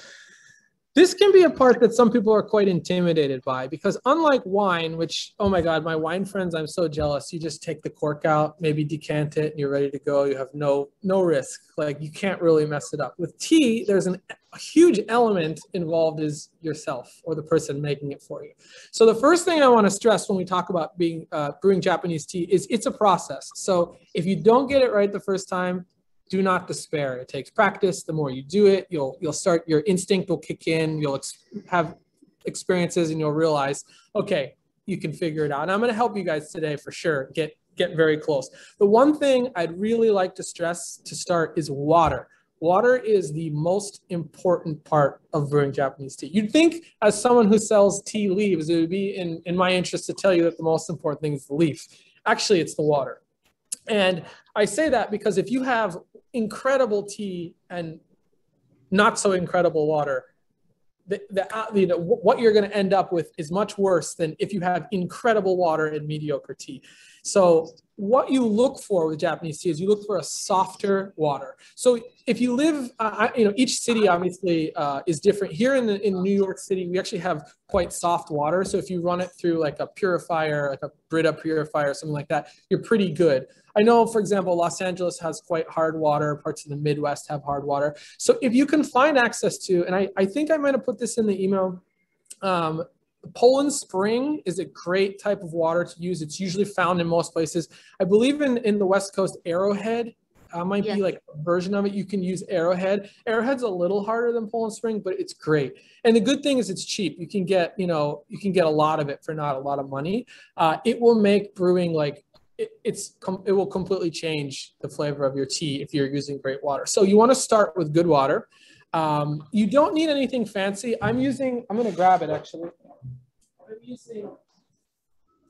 this can be a part that some people are quite intimidated by because unlike wine, which, oh my God, my wine friends, I'm so jealous. You just take the cork out, maybe decant it and you're ready to go. You have no, no risk. Like you can't really mess it up. With tea, there's an, a huge element involved is yourself or the person making it for you. So the first thing I want to stress when we talk about being uh, brewing Japanese tea is it's a process. So if you don't get it right the first time, do not despair. It takes practice. The more you do it, you'll you'll start your instinct will kick in. You'll ex- have experiences and you'll realize, okay, you can figure it out. And I'm going to help you guys today for sure. Get get very close. The one thing I'd really like to stress to start is water. Water is the most important part of brewing Japanese tea. You'd think, as someone who sells tea leaves, it would be in, in my interest to tell you that the most important thing is the leaf. Actually, it's the water. And I say that because if you have incredible tea and not so incredible water, the, the uh, you know what you're going to end up with is much worse than if you have incredible water and mediocre tea. So what you look for with Japanese tea is you look for a softer water. So if you live, uh, you know, each city obviously uh, is different. Here in, the, in New York City, we actually have quite soft water. So if you run it through like a purifier, like a Brita purifier, something like that, you're pretty good. I know, for example, Los Angeles has quite hard water. Parts of the Midwest have hard water. So if you can find access to, and I, I think I might have put this in the email, um, Poland Spring is a great type of water to use. It's usually found in most places. I believe in, in the West Coast, Arrowhead uh, might be like a version of it. You can use Arrowhead. Arrowhead's a little harder than Poland Spring, but it's great. And the good thing is it's cheap. You can get, you know, you can get a lot of it for not a lot of money. Uh, it will make brewing like it, it's it will completely change the flavor of your tea if you're using great water. So you want to start with good water. Um, you don't need anything fancy. I'm using, I'm going to grab it actually. I'm using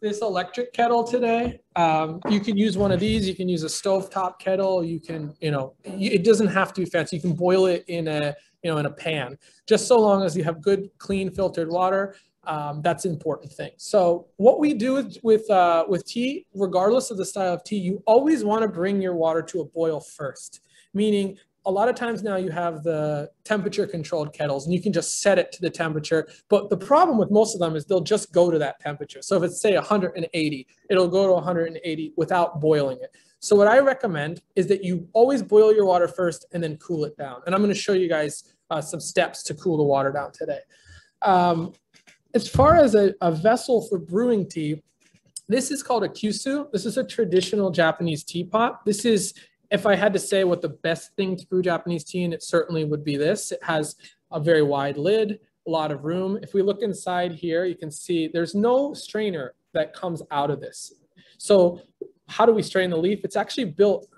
this electric kettle today. Um, you can use one of these. You can use a stovetop kettle. You can, you know, it doesn't have to be fancy. You can boil it in a, you know, in a pan, just so long as you have good, clean, filtered water. Um, that's an important thing. So what we do with with, uh, with tea, regardless of the style of tea, you always want to bring your water to a boil first. Meaning a lot of times now you have the temperature controlled kettles and you can just set it to the temperature. But the problem with most of them is they'll just go to that temperature. So if it's say 180, it'll go to 180 without boiling it. So what I recommend is that you always boil your water first and then cool it down. And I'm going to show you guys uh, some steps to cool the water down today. Um, as far as a, a vessel for brewing tea, this is called a kyusu. This is a traditional Japanese teapot. This is if I had to say what the best thing to brew Japanese tea in, it certainly would be this. It has a very wide lid, a lot of room. If we look inside here, you can see there's no strainer that comes out of this. So how do we strain the leaf? It's actually built,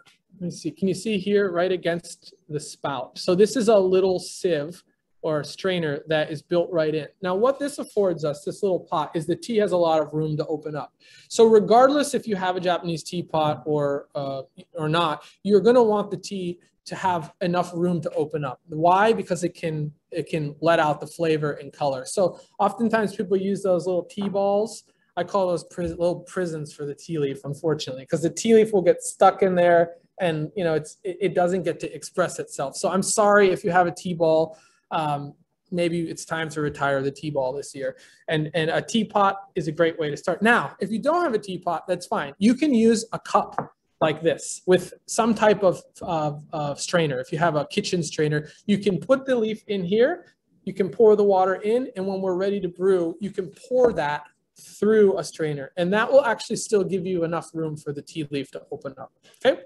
let me see, can you see here right against the spout? So this is a little sieve or a strainer that is built right in. Now, what this affords us, this little pot, is the tea has a lot of room to open up. So regardless if you have a Japanese teapot or, uh, or not, you're gonna want the tea to have enough room to open up. Why? Because it can, it can let out the flavor and color. So oftentimes people use those little tea balls. I call those little prisons for the tea leaf, unfortunately, because the tea leaf will get stuck in there and you know it's it, it doesn't get to express itself. So I'm sorry if you have a tea ball um, maybe it's time to retire the tea ball this year. And, and a teapot is a great way to start. Now, if you don't have a teapot, that's fine. You can use a cup like this with some type of, of, of strainer. If you have a kitchen strainer, you can put the leaf in here, you can pour the water in, and when we're ready to brew, you can pour that through a strainer. And that will actually still give you enough room for the tea leaf to open up, okay?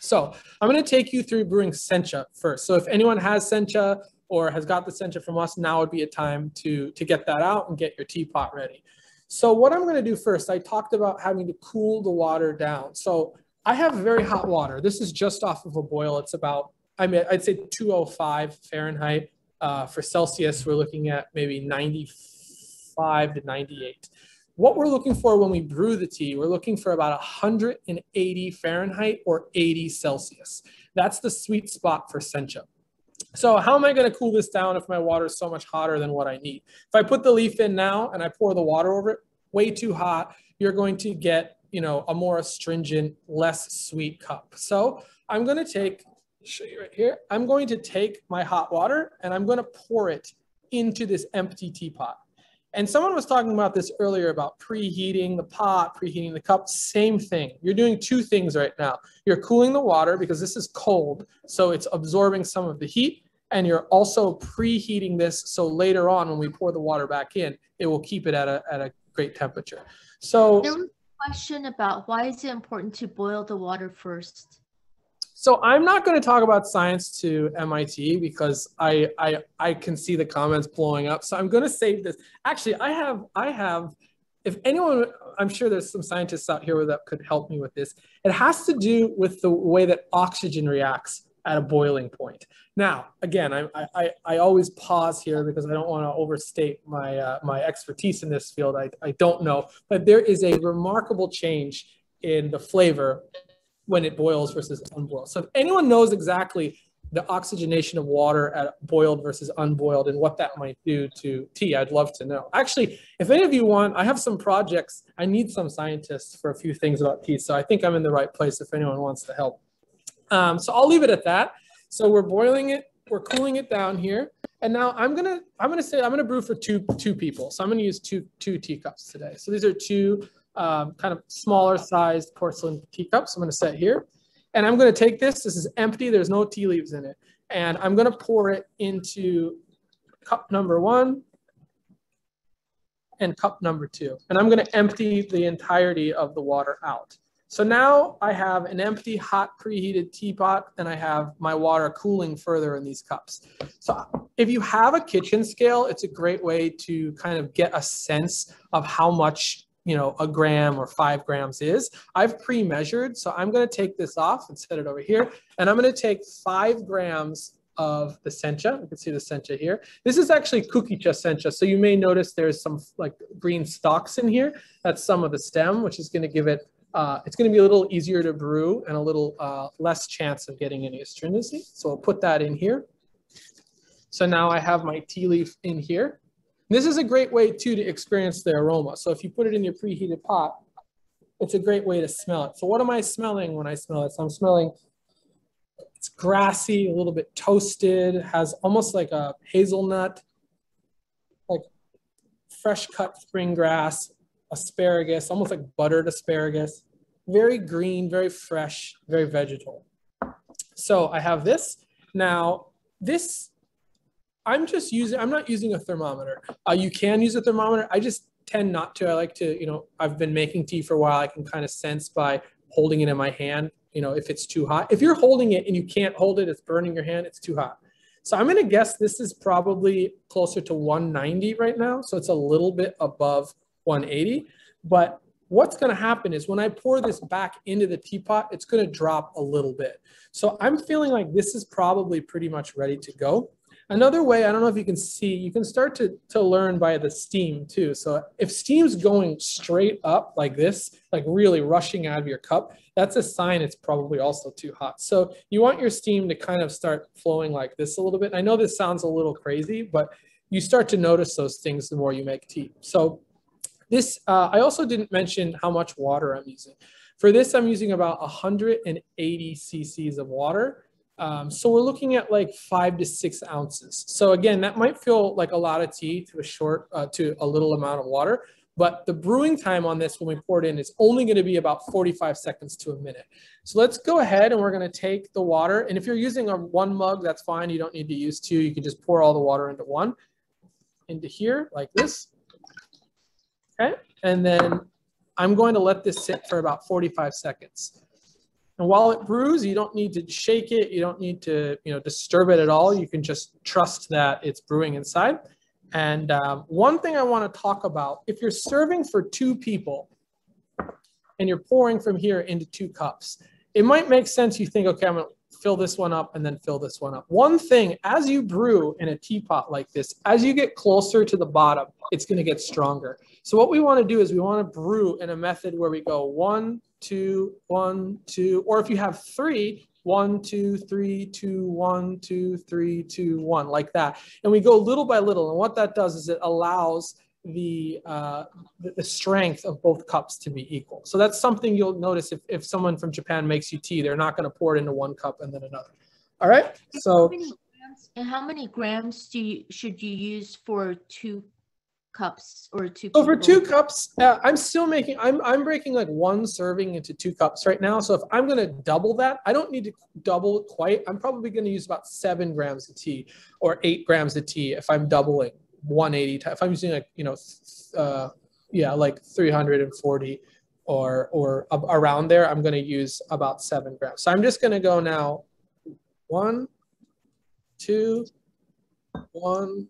So I'm gonna take you through brewing sencha first. So if anyone has sencha, or has got the sencha from us, now would be a time to, to get that out and get your teapot ready. So what I'm gonna do first, I talked about having to cool the water down. So I have very hot water. This is just off of a boil. It's about, I mean, I'd say 205 Fahrenheit. Uh, for Celsius, we're looking at maybe 95 to 98. What we're looking for when we brew the tea, we're looking for about 180 Fahrenheit or 80 Celsius. That's the sweet spot for sencha. So how am I going to cool this down if my water is so much hotter than what I need? If I put the leaf in now and I pour the water over it, way too hot, you're going to get, you know, a more astringent, less sweet cup. So I'm going to take, show you right here, I'm going to take my hot water and I'm going to pour it into this empty teapot. And someone was talking about this earlier about preheating the pot, preheating the cup, same thing. You're doing two things right now. You're cooling the water because this is cold, so it's absorbing some of the heat, and you're also preheating this so later on when we pour the water back in, it will keep it at a, at a great temperature. So there was a question about why is it important to boil the water first? So I'm not going to talk about science to MIT because I, I I can see the comments blowing up. So I'm going to save this. Actually, I have I have if anyone I'm sure there's some scientists out here that could help me with this. It has to do with the way that oxygen reacts at a boiling point. Now, again, I, I, I always pause here because I don't want to overstate my, uh, my expertise in this field. I, I don't know, but there is a remarkable change in the flavor when it boils versus unboiled. So if anyone knows exactly the oxygenation of water at boiled versus unboiled and what that might do to tea. I'd love to know. Actually, if any of you want, I have some projects. I need some scientists for a few things about tea. So I think I'm in the right place if anyone wants to help. Um, so I'll leave it at that. So we're boiling it, we're cooling it down here. And now I'm gonna I'm gonna say I'm gonna brew for two two people. So I'm gonna use two two teacups today. So these are two um, kind of smaller sized porcelain teacups. I'm gonna set here. And I'm going to take this, this is empty, there's no tea leaves in it. And I'm going to pour it into cup number one and cup number two. And I'm going to empty the entirety of the water out. So now I have an empty, hot, preheated teapot, and I have my water cooling further in these cups. So if you have a kitchen scale, it's a great way to kind of get a sense of how much you know, a gram or five grams is. I've pre-measured, so I'm gonna take this off and set it over here. And I'm gonna take five grams of the sencha. You can see the sencha here. This is actually kukicha sencha. So you may notice there's some like green stalks in here. That's some of the stem, which is gonna give it, uh, it's gonna be a little easier to brew and a little uh, less chance of getting any astringency. So I'll put that in here. So now I have my tea leaf in here. This is a great way too to experience the aroma. So if you put it in your preheated pot, it's a great way to smell it. So what am I smelling when I smell it? So I'm smelling, it's grassy, a little bit toasted, has almost like a hazelnut, like fresh cut spring grass, asparagus, almost like buttered asparagus. Very green, very fresh, very vegetal. So I have this. Now, this I'm just using, I'm not using a thermometer. Uh, you can use a thermometer. I just tend not to. I like to, you know, I've been making tea for a while. I can kind of sense by holding it in my hand, you know, if it's too hot. If you're holding it and you can't hold it, it's burning your hand, it's too hot. So I'm going to guess this is probably closer to 190 right now. So it's a little bit above 180. But what's going to happen is when I pour this back into the teapot, it's going to drop a little bit. So I'm feeling like this is probably pretty much ready to go. Another way, I don't know if you can see, you can start to, to learn by the steam too. So if steam's going straight up like this, like really rushing out of your cup, that's a sign it's probably also too hot. So you want your steam to kind of start flowing like this a little bit. I know this sounds a little crazy, but you start to notice those things the more you make tea. So this, uh, I also didn't mention how much water I'm using. For this, I'm using about 180 cc's of water. Um, so we're looking at like five to six ounces. So again, that might feel like a lot of tea to a short, uh, to a little amount of water, but the brewing time on this when we pour it in is only gonna be about 45 seconds to a minute. So let's go ahead and we're gonna take the water. And if you're using a one mug, that's fine. You don't need to use two. You can just pour all the water into one, into here like this. Okay, and then I'm going to let this sit for about 45 seconds. And while it brews, you don't need to shake it. You don't need to, you know, disturb it at all. You can just trust that it's brewing inside. And um, one thing I want to talk about, if you're serving for two people and you're pouring from here into two cups, it might make sense you think, okay, I'm going to fill this one up and then fill this one up. One thing, as you brew in a teapot like this, as you get closer to the bottom, it's going to get stronger. So what we want to do is we want to brew in a method where we go one, two, one, two, or if you have three, one, two, three, two, one, two, three, two, one, like that. And we go little by little. And what that does is it allows the, uh, the strength of both cups to be equal. So that's something you'll notice if, if someone from Japan makes you tea, they're not going to pour it into one cup and then another. All right. So. And how many grams do you, should you use for two cups or two. Over two cups, uh, I'm still making. I'm I'm breaking like one serving into two cups right now. So if I'm going to double that, I don't need to double it quite. I'm probably going to use about seven grams of tea or eight grams of tea if I'm doubling 180. If I'm using like you know, uh, yeah, like 340 or or around there, I'm going to use about seven grams. So I'm just going to go now. One, two, one,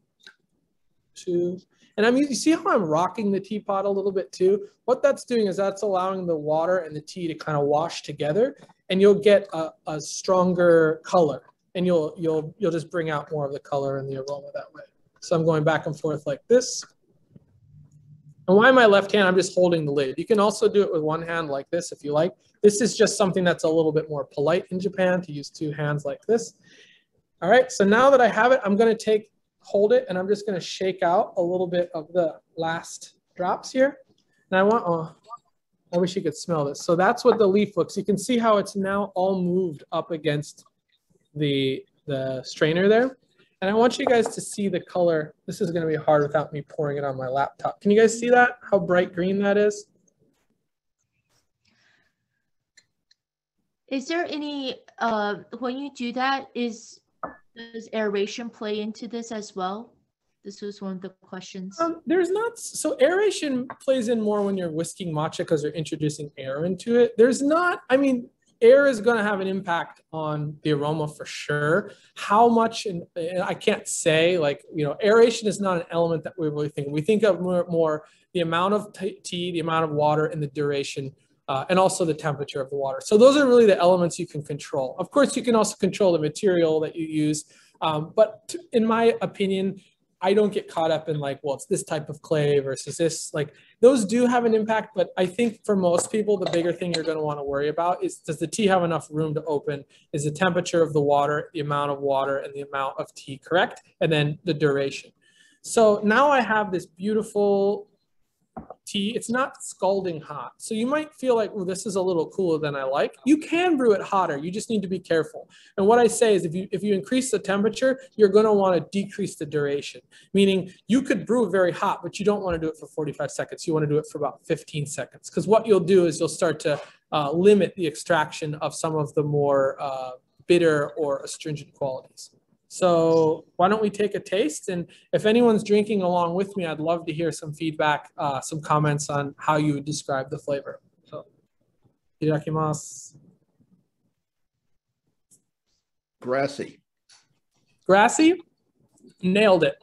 two, and I'm, you see how I'm rocking the teapot a little bit too? What that's doing is that's allowing the water and the tea to kind of wash together and you'll get a, a stronger color and you'll, you'll, you'll just bring out more of the color and the aroma that way. So I'm going back and forth like this. And why my left hand? I'm just holding the lid. You can also do it with one hand like this if you like. This is just something that's a little bit more polite in Japan to use two hands like this. All right, so now that I have it, I'm gonna take, hold it, and I'm just gonna shake out a little bit of the last drops here. And I want, oh, I wish you could smell this. So that's what the leaf looks. You can see how it's now all moved up against the, the strainer there. And I want you guys to see the color. This is gonna be hard without me pouring it on my laptop. Can you guys see that? How bright green that is? Is there any, uh, when you do that, is, does aeration play into this as well? This was one of the questions. Um, there's not, so aeration plays in more when you're whisking matcha because you're introducing air into it. There's not, I mean, air is going to have an impact on the aroma for sure. How much, and, I can't say, like, you know, aeration is not an element that we really think. We think of more, more the amount of tea, the amount of water, and the duration uh, and also the temperature of the water. So those are really the elements you can control. Of course, you can also control the material that you use. Um, but in my opinion, I don't get caught up in like, well, it's this type of clay versus this. Like those do have an impact, but I think for most people, the bigger thing you're going to want to worry about is does the tea have enough room to open? Is the temperature of the water, the amount of water, and the amount of tea correct? And then the duration. So now I have this beautiful tea, it's not scalding hot. So you might feel like, well, this is a little cooler than I like. You can brew it hotter. You just need to be careful. And what I say is if you, if you increase the temperature, you're going to want to decrease the duration, meaning you could brew very hot, but you don't want to do it for 45 seconds. You want to do it for about 15 seconds. Because what you'll do is you'll start to uh, limit the extraction of some of the more uh, bitter or astringent qualities. So why don't we take a taste? And if anyone's drinking along with me, I'd love to hear some feedback, uh, some comments on how you would describe the flavor. So, itadakimasu. Grassy. Grassy? Nailed it,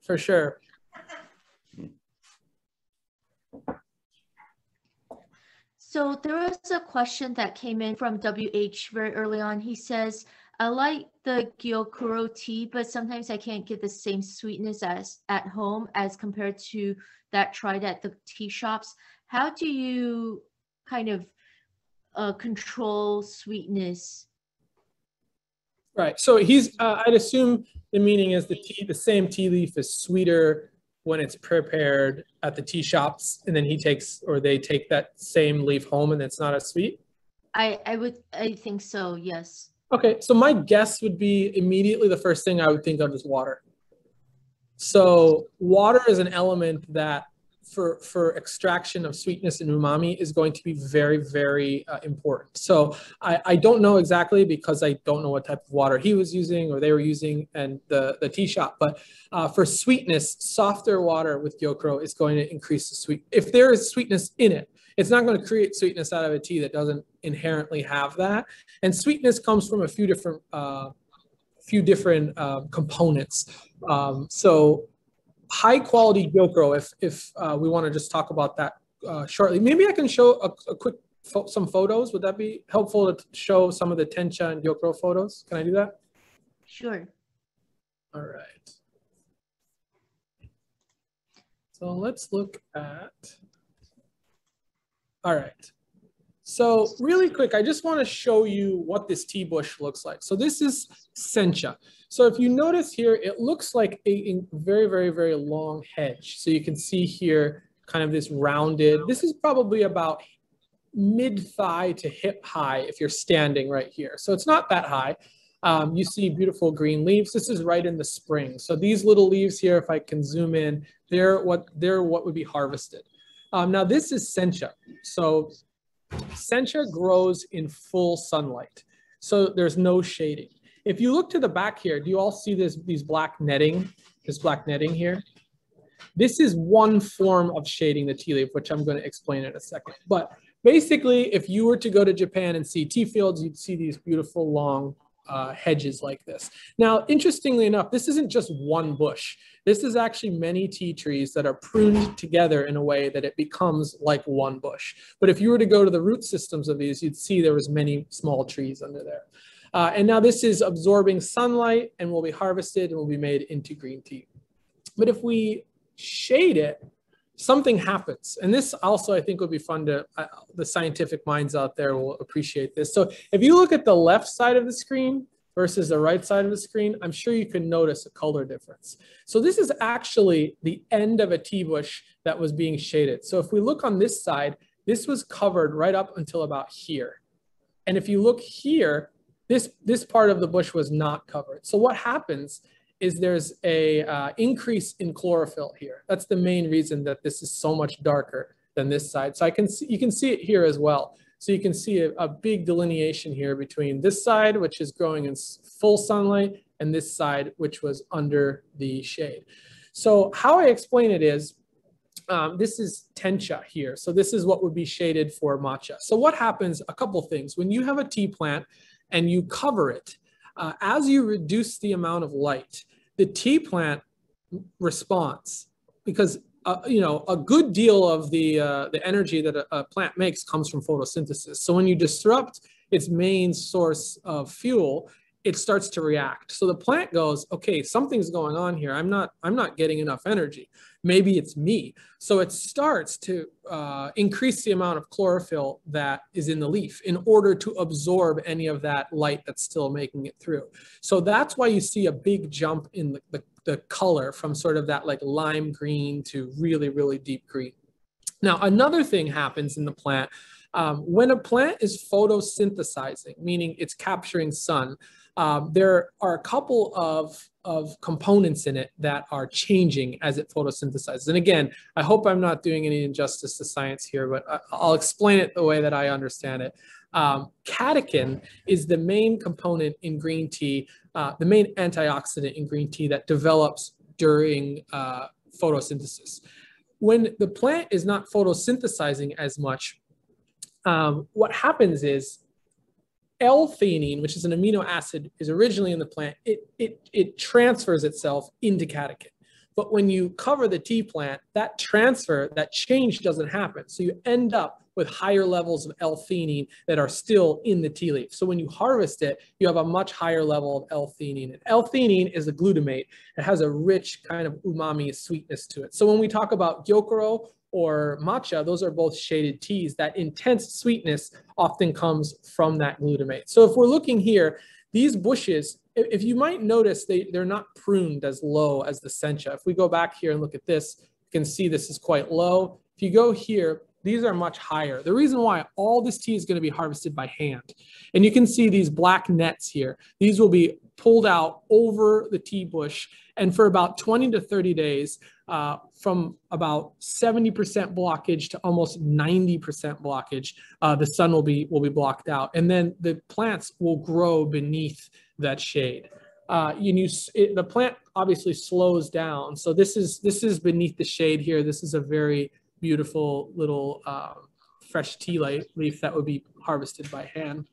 for sure. So there was a question that came in from WH very early on. He says, I like the Gyokuro tea, but sometimes I can't get the same sweetness as at home as compared to that tried at the tea shops. How do you kind of uh, control sweetness? Right. So he's. Uh, I'd assume the meaning is the tea. The same tea leaf is sweeter when it's prepared at the tea shops, and then he takes or they take that same leaf home, and it's not as sweet. I I would I think so. Yes. Okay, so my guess would be immediately the first thing I would think of is water. So water is an element that for, for extraction of sweetness and umami is going to be very, very uh, important. So I, I don't know exactly because I don't know what type of water he was using or they were using and the, the tea shop. But uh, for sweetness, softer water with Gyokuro is going to increase the sweet. If there is sweetness in it, it's not going to create sweetness out of a tea that doesn't inherently have that. And sweetness comes from a few different uh, few different uh, components. Um, so high quality Gyokuro, if, if uh, we want to just talk about that uh, shortly, maybe I can show a, a quick some photos. Would that be helpful to show some of the Tencha and Gyokuro photos? Can I do that? Sure. All right. So let's look at all right. So really quick, I just want to show you what this tea bush looks like. So this is sencha. So if you notice here, it looks like a, very, very, very long hedge. So you can see here kind of this rounded, this is probably about mid thigh to hip high if you're standing right here. So it's not that high. Um, you see beautiful green leaves. This is right in the spring. So these little leaves here, if I can zoom in, they're what, they're what would be harvested. Um, now this is sencha. So sencha grows in full sunlight. So there's no shading. If you look to the back here, do you all see this, these black netting, this black netting here? This is one form of shading the tea leaf, which I'm going to explain in a second. But basically, if you were to go to Japan and see tea fields, you'd see these beautiful long uh, hedges like this. Now, interestingly enough, this isn't just one bush. This is actually many tea trees that are pruned together in a way that it becomes like one bush. But if you were to go to the root systems of these, you'd see there was many small trees under there. Uh, and now this is absorbing sunlight and will be harvested and will be made into green tea. But if we shade it, something happens. And this also, I think, would be fun to, uh, the scientific minds out there will appreciate this. So if you look at the left side of the screen, versus the right side of the screen, I'm sure you can notice a color difference. So this is actually the end of a tea bush that was being shaded. So if we look on this side, this was covered right up until about here. And if you look here, this, this part of the bush was not covered. So what happens is there's a uh, increase in chlorophyll here. That's the main reason that this is so much darker than this side. So I can see, you can see it here as well. So you can see a, a big delineation here between this side, which is growing in full sunlight, and this side, which was under the shade. So how I explain it is, um, this is tencha here. So this is what would be shaded for matcha. So what happens, a couple things. When you have a tea plant and you cover it, uh, as you reduce the amount of light, the tea plant responds because uh, you know a good deal of the uh, the energy that a, a, plant makes comes from photosynthesis. So when you disrupt its main source of fuel, it starts to react. So the plant goes, okay, something's going on here. I'm not I'm not getting enough energy maybe it's me. So it starts to uh, increase the amount of chlorophyll that is in the leaf in order to absorb any of that light that's still making it through. So that's why you see a big jump in the, the, the color from sort of that like lime green to really, really deep green. Now, another thing happens in the plant um, when a plant is photosynthesizing, meaning it's capturing sun, um, there are a couple of, of components in it that are changing as it photosynthesizes. And again, I hope I'm not doing any injustice to science here, but I'll explain it the way that I understand it. Um, catechin is the main component in green tea, uh, the main antioxidant in green tea that develops during uh, photosynthesis. When the plant is not photosynthesizing as much, um, what happens is L-theanine, which is an amino acid, is originally in the plant. It, it, it transfers itself into catechin. But when you cover the tea plant, that transfer, that change doesn't happen. So you end up with higher levels of L-theanine that are still in the tea leaf. So when you harvest it, you have a much higher level of L-theanine. And L-theanine is a glutamate. It has a rich kind of umami sweetness to it. So when we talk about gyokuro or matcha, those are both shaded teas. That intense sweetness often comes from that glutamate. So if we're looking here, these bushes, if you might notice, they, they're not pruned as low as the sencha. If we go back here and look at this, you can see this is quite low. If you go here, these are much higher. The reason why all this tea is going to be harvested by hand. And you can see these black nets here. These will be pulled out over the tea bush. And for about 20 to 30 days, uh, from about 70% blockage to almost 90% blockage, uh, the sun will be, will be blocked out. And then the plants will grow beneath that shade. Uh, you, you it, the plant obviously slows down. So this is, this is beneath the shade here. This is a very beautiful little uh, fresh tea leaf that would be harvested by hand.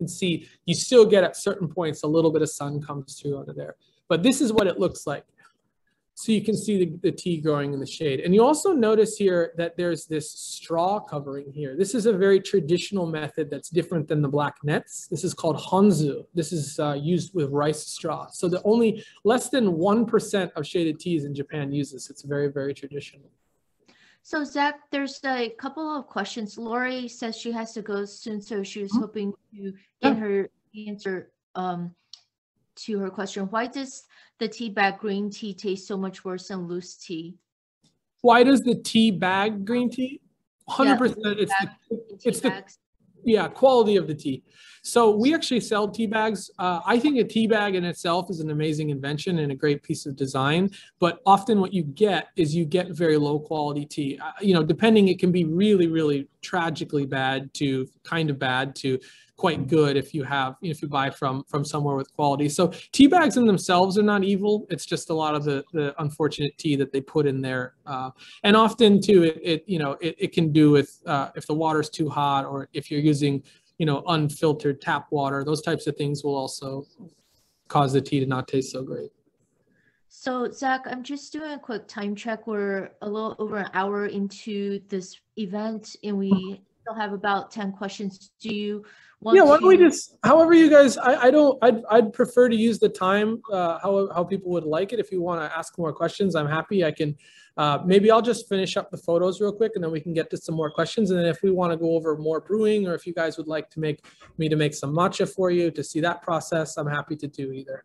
And see, you still get at certain points, a little bit of sun comes through under there. But this is what it looks like. So you can see the, the, tea growing in the shade. And you also notice here that there's this straw covering here. This is a very traditional method that's different than the black nets. This is called honzu. This is uh, used with rice straw. So the only less than 1% of shaded teas in Japan use this. It's very, very traditional. So Zach, there's a couple of questions. Lori says she has to go soon, so she was mm-hmm. hoping to get her answer um, to her question. Why does the tea bag green tea taste so much worse than loose tea? Why does the tea bag green tea? 100% yeah, it's, the, it's the yeah quality of the tea. So we actually sell tea bags. Uh, i think a tea bag in itself is an amazing invention and a great piece of design but often what you get is you get very low quality tea. Uh, you know depending it can be really really tragically bad to kind of bad to quite good if you have if you buy from from somewhere with quality. So tea bags in themselves are not evil. It's just a lot of the the unfortunate tea that they put in there. Uh, and often too it, it you know it, it can do with uh, if the water's too hot or if you're using you know unfiltered tap water those types of things will also cause the tea to not taste so great. So Zach, I'm just doing a quick time check. We're a little over an hour into this event and we still have about 10 questions. Do you want Yeah, why don't we just, however you guys, I, I don't, I'd, I'd prefer to use the time uh, how, how people would like it. If you want to ask more questions, I'm happy. I can, uh, maybe I'll just finish up the photos real quick and then we can get to some more questions. And then if we want to go over more brewing or if you guys would like to make me to make some matcha for you to see that process, I'm happy to do either.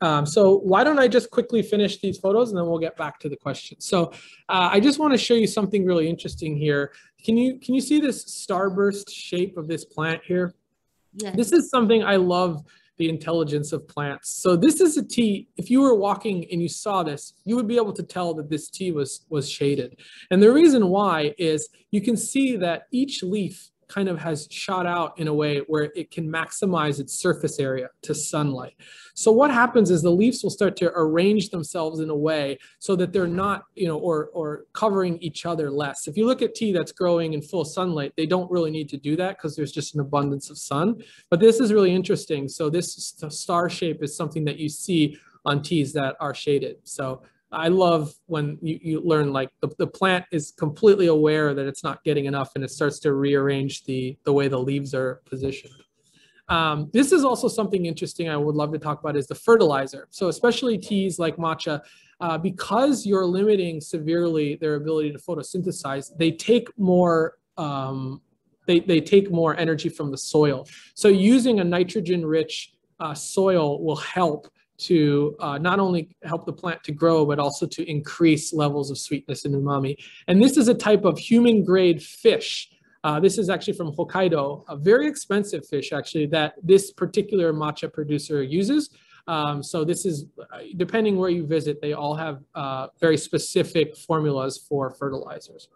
Um, so why don't I just quickly finish these photos and then we'll get back to the questions. So uh, I just want to show you something really interesting here. Can you can you see this starburst shape of this plant here? Yes. This is something I love the intelligence of plants. So this is a tea. If you were walking and you saw this, you would be able to tell that this tea was was shaded. And the reason why is you can see that each leaf kind of has shot out in a way where it can maximize its surface area to sunlight. So what happens is the leaves will start to arrange themselves in a way so that they're not, you know, or, or covering each other less. If you look at tea that's growing in full sunlight, they don't really need to do that because there's just an abundance of sun. But this is really interesting. So this star shape is something that you see on teas that are shaded. So I love when you, you learn like the, the plant is completely aware that it's not getting enough and it starts to rearrange the, the way the leaves are positioned. Um, this is also something interesting I would love to talk about is the fertilizer. So especially teas like matcha, uh, because you're limiting severely their ability to photosynthesize, they take more um, they, they take more energy from the soil. So using a nitrogen rich uh, soil will help to uh, not only help the plant to grow, but also to increase levels of sweetness and umami. And this is a type of human grade fish. Uh, this is actually from Hokkaido, a very expensive fish actually that this particular matcha producer uses. Um, so this is, depending where you visit, they all have uh, very specific formulas for fertilizers.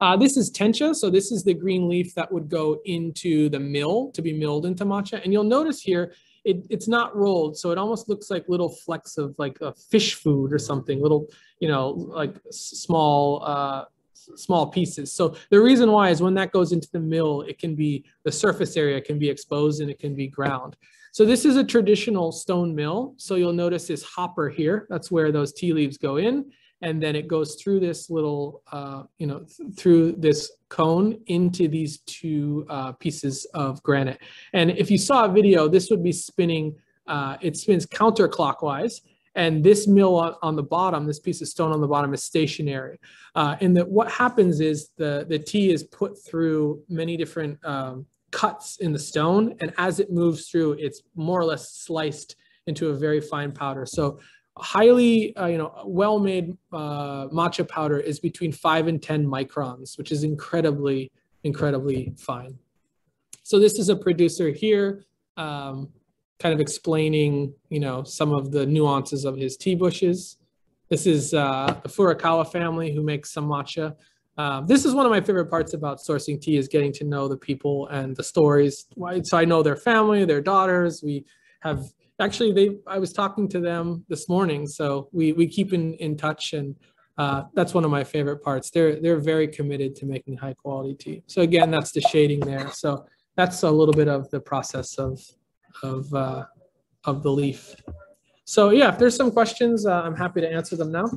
Uh, this is tencha, so this is the green leaf that would go into the mill to be milled into matcha. And you'll notice here, it, it's not rolled, so it almost looks like little flecks of like a fish food or something, little, you know, like small, uh, small pieces. So the reason why is when that goes into the mill, it can be, the surface area can be exposed and it can be ground. So this is a traditional stone mill. So you'll notice this hopper here. That's where those tea leaves go in and then it goes through this little, uh, you know, th through this cone into these two uh, pieces of granite. And if you saw a video, this would be spinning, uh, it spins counterclockwise. And this mill on, on, the bottom, this piece of stone on the bottom is stationary. Uh, and that what happens is the, the tea is put through many different um, cuts in the stone. And as it moves through, it's more or less sliced into a very fine powder. So highly, uh, you know, well-made uh, matcha powder is between five and 10 microns, which is incredibly, incredibly fine. So this is a producer here, um, kind of explaining, you know, some of the nuances of his tea bushes. This is uh, the Furukawa family who makes some matcha. Uh, this is one of my favorite parts about sourcing tea is getting to know the people and the stories. So I know their family, their daughters. We have actually they I was talking to them this morning, so we we keep in in touch and. Uh, that's one of my favorite parts. They're they're very committed to making high quality tea. So again, that's the shading there. So that's a little bit of the process of of uh, of the leaf. So yeah, if there's some questions, uh, I'm happy to answer them now.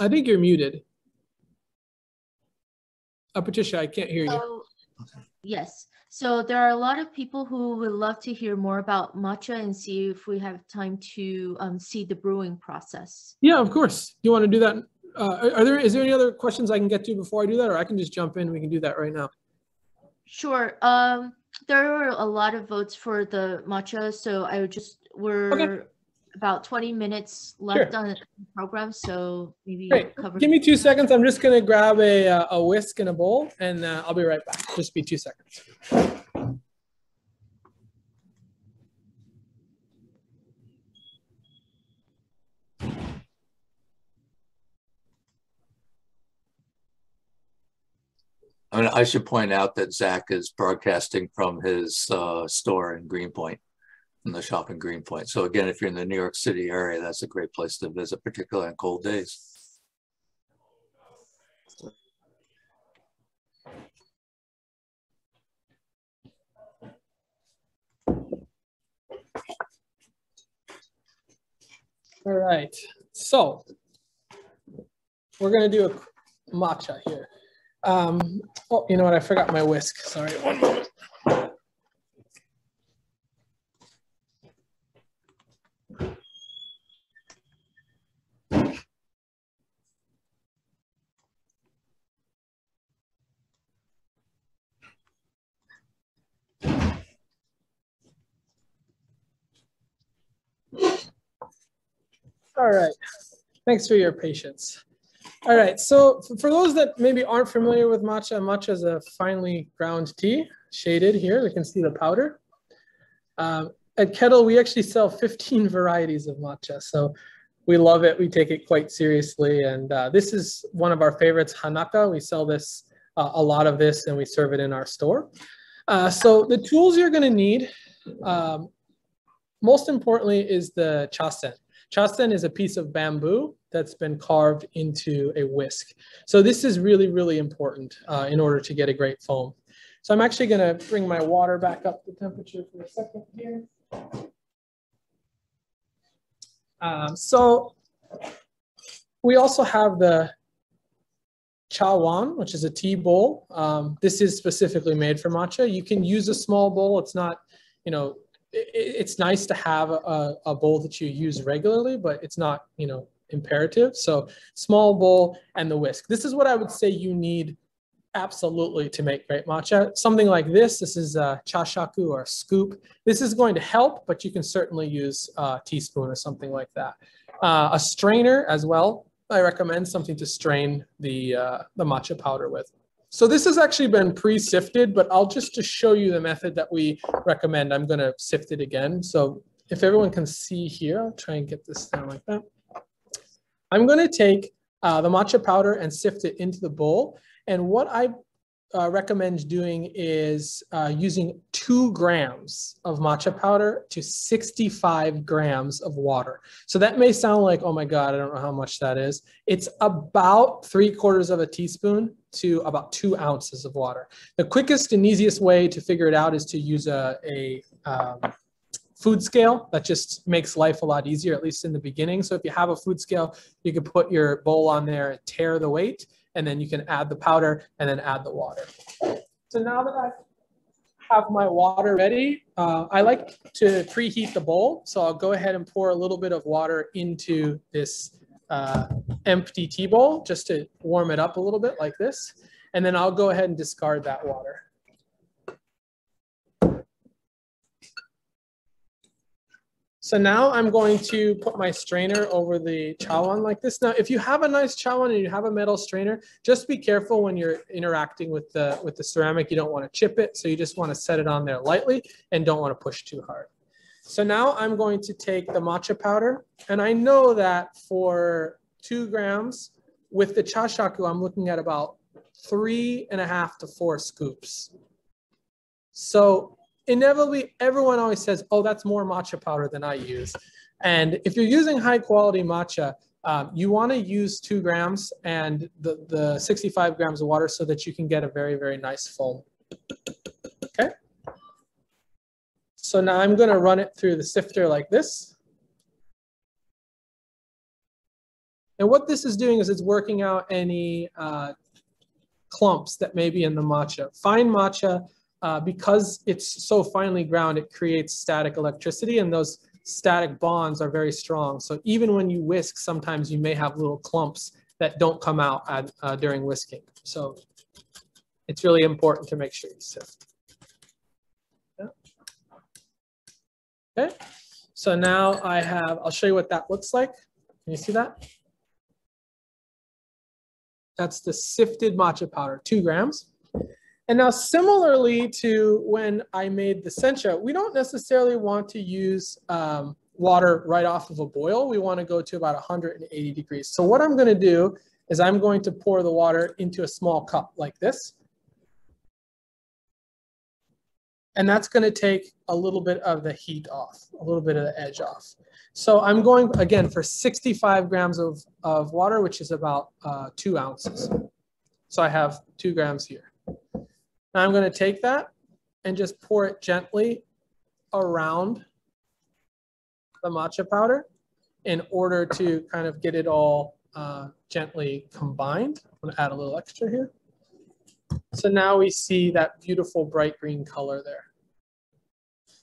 I think you're muted. Uh, Patricia, I can't hear you. Oh, Yes. So there are a lot of people who would love to hear more about matcha and see if we have time to um, see the brewing process. Yeah, of course. You want to do that? Uh, are there is there any other questions I can get to before I do that, or I can just jump in? We can do that right now. Sure. Um, there were a lot of votes for the matcha, so I would just we're okay about 20 minutes left sure. on the program, so maybe Great. cover. Give me two seconds. I'm just going to grab a, uh, a whisk and a bowl, and uh, I'll be right back. Just be two seconds. I mean, I should point out that Zach is broadcasting from his uh, store in Greenpoint in the shop in Greenpoint. So again, if you're in the New York City area, that's a great place to visit, particularly on cold days. All right, so we're gonna do a matcha here. Um, oh, you know what? I forgot my whisk. Sorry, one moment. All right. Thanks for your patience. All right. So for those that maybe aren't familiar with matcha, matcha is a finely ground tea, shaded here. We can see the powder. Um, at Kettl, we actually sell 15 varieties of matcha. So we love it. We take it quite seriously. And uh, this is one of our favorites, Hanaka. We sell this, uh, a lot of this, and we serve it in our store. Uh, so the tools you're going to need, um, most importantly, is the chasen. Chasen is a piece of bamboo that's been carved into a whisk. So this is really, really important uh, in order to get a great foam. So I'm actually gonna bring my water back up to temperature for a second here. Um, so we also have the chawan, which is a tea bowl. Um, this is specifically made for matcha. You can use a small bowl. It's not, you know, it's nice to have a, a bowl that you use regularly, but it's not, you know, imperative. So small bowl and the whisk. This is what I would say you need absolutely to make great matcha. Something like this, this is a chashaku or a scoop. This is going to help, but you can certainly use a teaspoon or something like that. Uh, a strainer as well. I recommend something to strain the, uh, the matcha powder with. So this has actually been pre-sifted, but I'll just to show you the method that we recommend, I'm gonna sift it again. So if everyone can see here, I'll try and get this down like that. I'm gonna take uh, the matcha powder and sift it into the bowl. And what I uh, recommend doing is uh, using two grams of matcha powder to 65 grams of water. So that may sound like, oh my God, I don't know how much that is. It's about three quarters of a teaspoon to about two ounces of water. The quickest and easiest way to figure it out is to use a, a um, food scale. That just makes life a lot easier, at least in the beginning. So if you have a food scale, you can put your bowl on there and tare the weight and then you can add the powder and then add the water. So now that I have my water ready, uh, I like to preheat the bowl. So I'll go ahead and pour a little bit of water into this uh, empty tea bowl just to warm it up a little bit like this. And then I'll go ahead and discard that water. So now I'm going to put my strainer over the chawan like this. Now, if you have a nice chawan and you have a metal strainer, just be careful when you're interacting with the, with the ceramic. You don't want to chip it. So you just want to set it on there lightly and don't want to push too hard. So now I'm going to take the matcha powder. And I know that for two grams with the chashaku, I'm looking at about three and a half to four scoops. So inevitably everyone always says, oh, that's more matcha powder than I use. And if you're using high quality matcha, um, you want to use two grams and the, the 65 grams of water so that you can get a very, very nice foam. Okay. So now I'm going to run it through the sifter like this. And what this is doing is it's working out any uh, clumps that may be in the matcha. Fine matcha uh, because it's so finely ground, it creates static electricity and those static bonds are very strong. So even when you whisk, sometimes you may have little clumps that don't come out at, uh, during whisking. So it's really important to make sure you sift. Yeah. Okay, so now I have, I'll show you what that looks like. Can you see that? That's the sifted matcha powder, two grams. And now similarly to when I made the sencha, we don't necessarily want to use um, water right off of a boil. We want to go to about 180 degrees. So what I'm going to do is I'm going to pour the water into a small cup like this. And that's going to take a little bit of the heat off, a little bit of the edge off. So I'm going, again, for 65 grams of, of water, which is about uh, two ounces. So I have two grams here. Now I'm going to take that and just pour it gently around the matcha powder in order to kind of get it all uh, gently combined. I'm gonna add a little extra here. So now we see that beautiful bright green color there.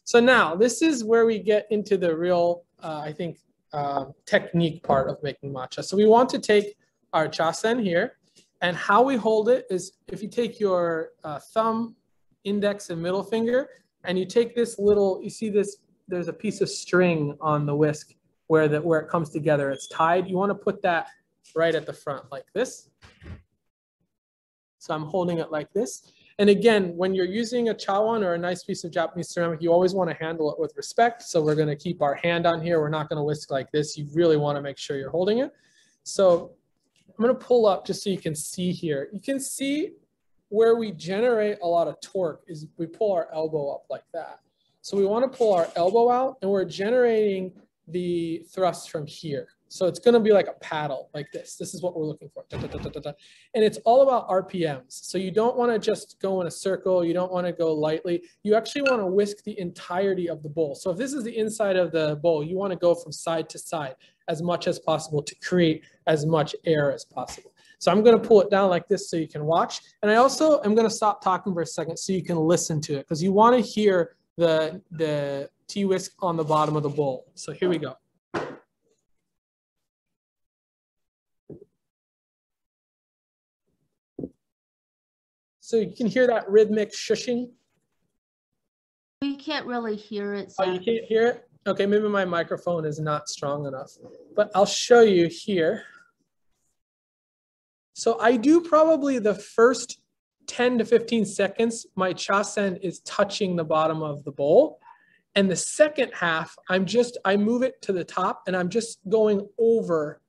So now this is where we get into the real, uh, I think, uh, technique part of making matcha. So we want to take our chasen here and how we hold it is if you take your uh, thumb, index and middle finger and you take this little, you see this, there's a piece of string on the whisk where, the, where it comes together, it's tied. You wanna put that right at the front like this. So I'm holding it like this. And again, when you're using a chawan or a nice piece of Japanese ceramic, you always want to handle it with respect. So we're going to keep our hand on here. We're not going to whisk like this. You really want to make sure you're holding it. So I'm going to pull up just so you can see here. You can see where we generate a lot of torque is we pull our elbow up like that. So we want to pull our elbow out and we're generating the thrust from here. So it's going to be like a paddle like this. This is what we're looking for. Da, da, da, and it's all about RPMs. So you don't want to just go in a circle. You don't want to go lightly. You actually want to whisk the entirety of the bowl. So if this is the inside of the bowl, you want to go from side to side as much as possible to create as much air as possible. So I'm going to pull it down like this so you can watch. And I also am going to stop talking for a second so you can listen to it because you want to hear the, the tea whisk on the bottom of the bowl. So here we go. So you can hear that rhythmic shushing. We can't really hear it. Oh, you can't hear it? Okay, maybe my microphone is not strong enough, but I'll show you here. So I do probably the first 10 to 15 seconds, my chasen is touching the bottom of the bowl. And the second half, I'm just, I move it to the top and I'm just going over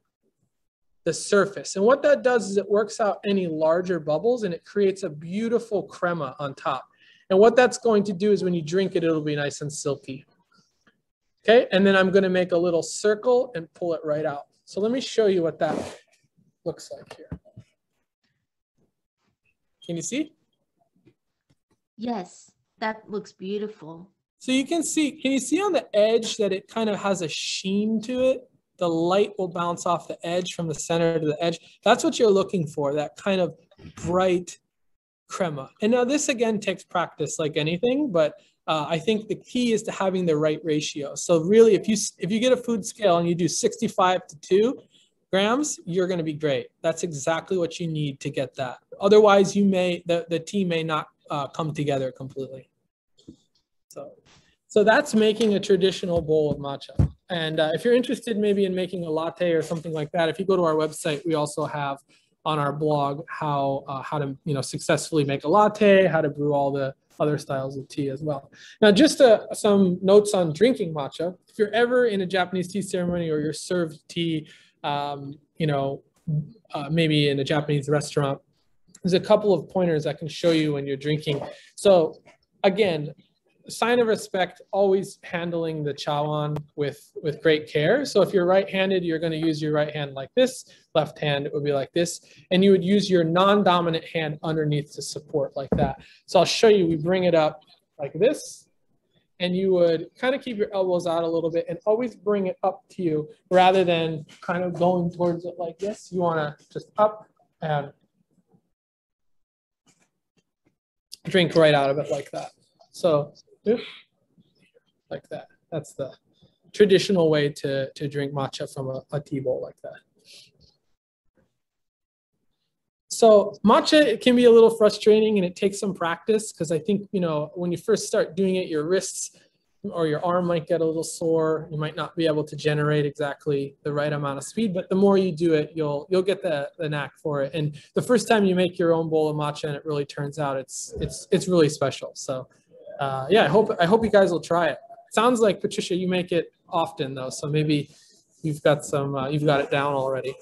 the surface. And what that does is it works out any larger bubbles and it creates a beautiful crema on top. And what that's going to do is when you drink it, it'll be nice and silky. Okay, and then I'm gonna make a little circle and pull it right out. So let me show you what that looks like here. Can you see? Yes, that looks beautiful. So you can see, can you see on the edge that it kind of has a sheen to it? The light will bounce off the edge from the center to the edge. That's what you're looking for, that kind of bright crema. And now this again takes practice like anything, but uh, I think the key is to having the right ratio. So really, if you if you get a food scale and you do 65 to 2 grams, you're going to be great. That's exactly what you need to get that. Otherwise, you may the, the tea may not uh, come together completely. So, so that's making a traditional bowl of matcha. And uh, if you're interested maybe in making a latte or something like that, if you go to our website, we also have on our blog how uh, how to you know successfully make a latte, how to brew all the other styles of tea as well. Now, just uh, some notes on drinking matcha. If you're ever in a Japanese tea ceremony or you're served tea, um, you know, uh, maybe in a Japanese restaurant, there's a couple of pointers I can show you when you're drinking. So again, sign of respect, always handling the chawan with, with great care. So if you're right-handed, you're going to use your right hand like this. Left hand, it would be like this. And you would use your non-dominant hand underneath to support like that. So I'll show you, we bring it up like this. And you would kind of keep your elbows out a little bit and always bring it up to you rather than kind of going towards it like this. You want to just up and drink right out of it like that. So like that. That's the traditional way to, to drink matcha from a, a tea bowl like that. So matcha it can be a little frustrating and it takes some practice because I think, you know, when you first start doing it, your wrists or your arm might get a little sore. You might not be able to generate exactly the right amount of speed, but the more you do it, you'll you'll get the, the knack for it. And the first time you make your own bowl of matcha and it really turns out it's it's it's really special. So uh, yeah, I hope I hope you guys will try it. Sounds like Patricia, you make it often though, so maybe you've got some uh, you've got it down already.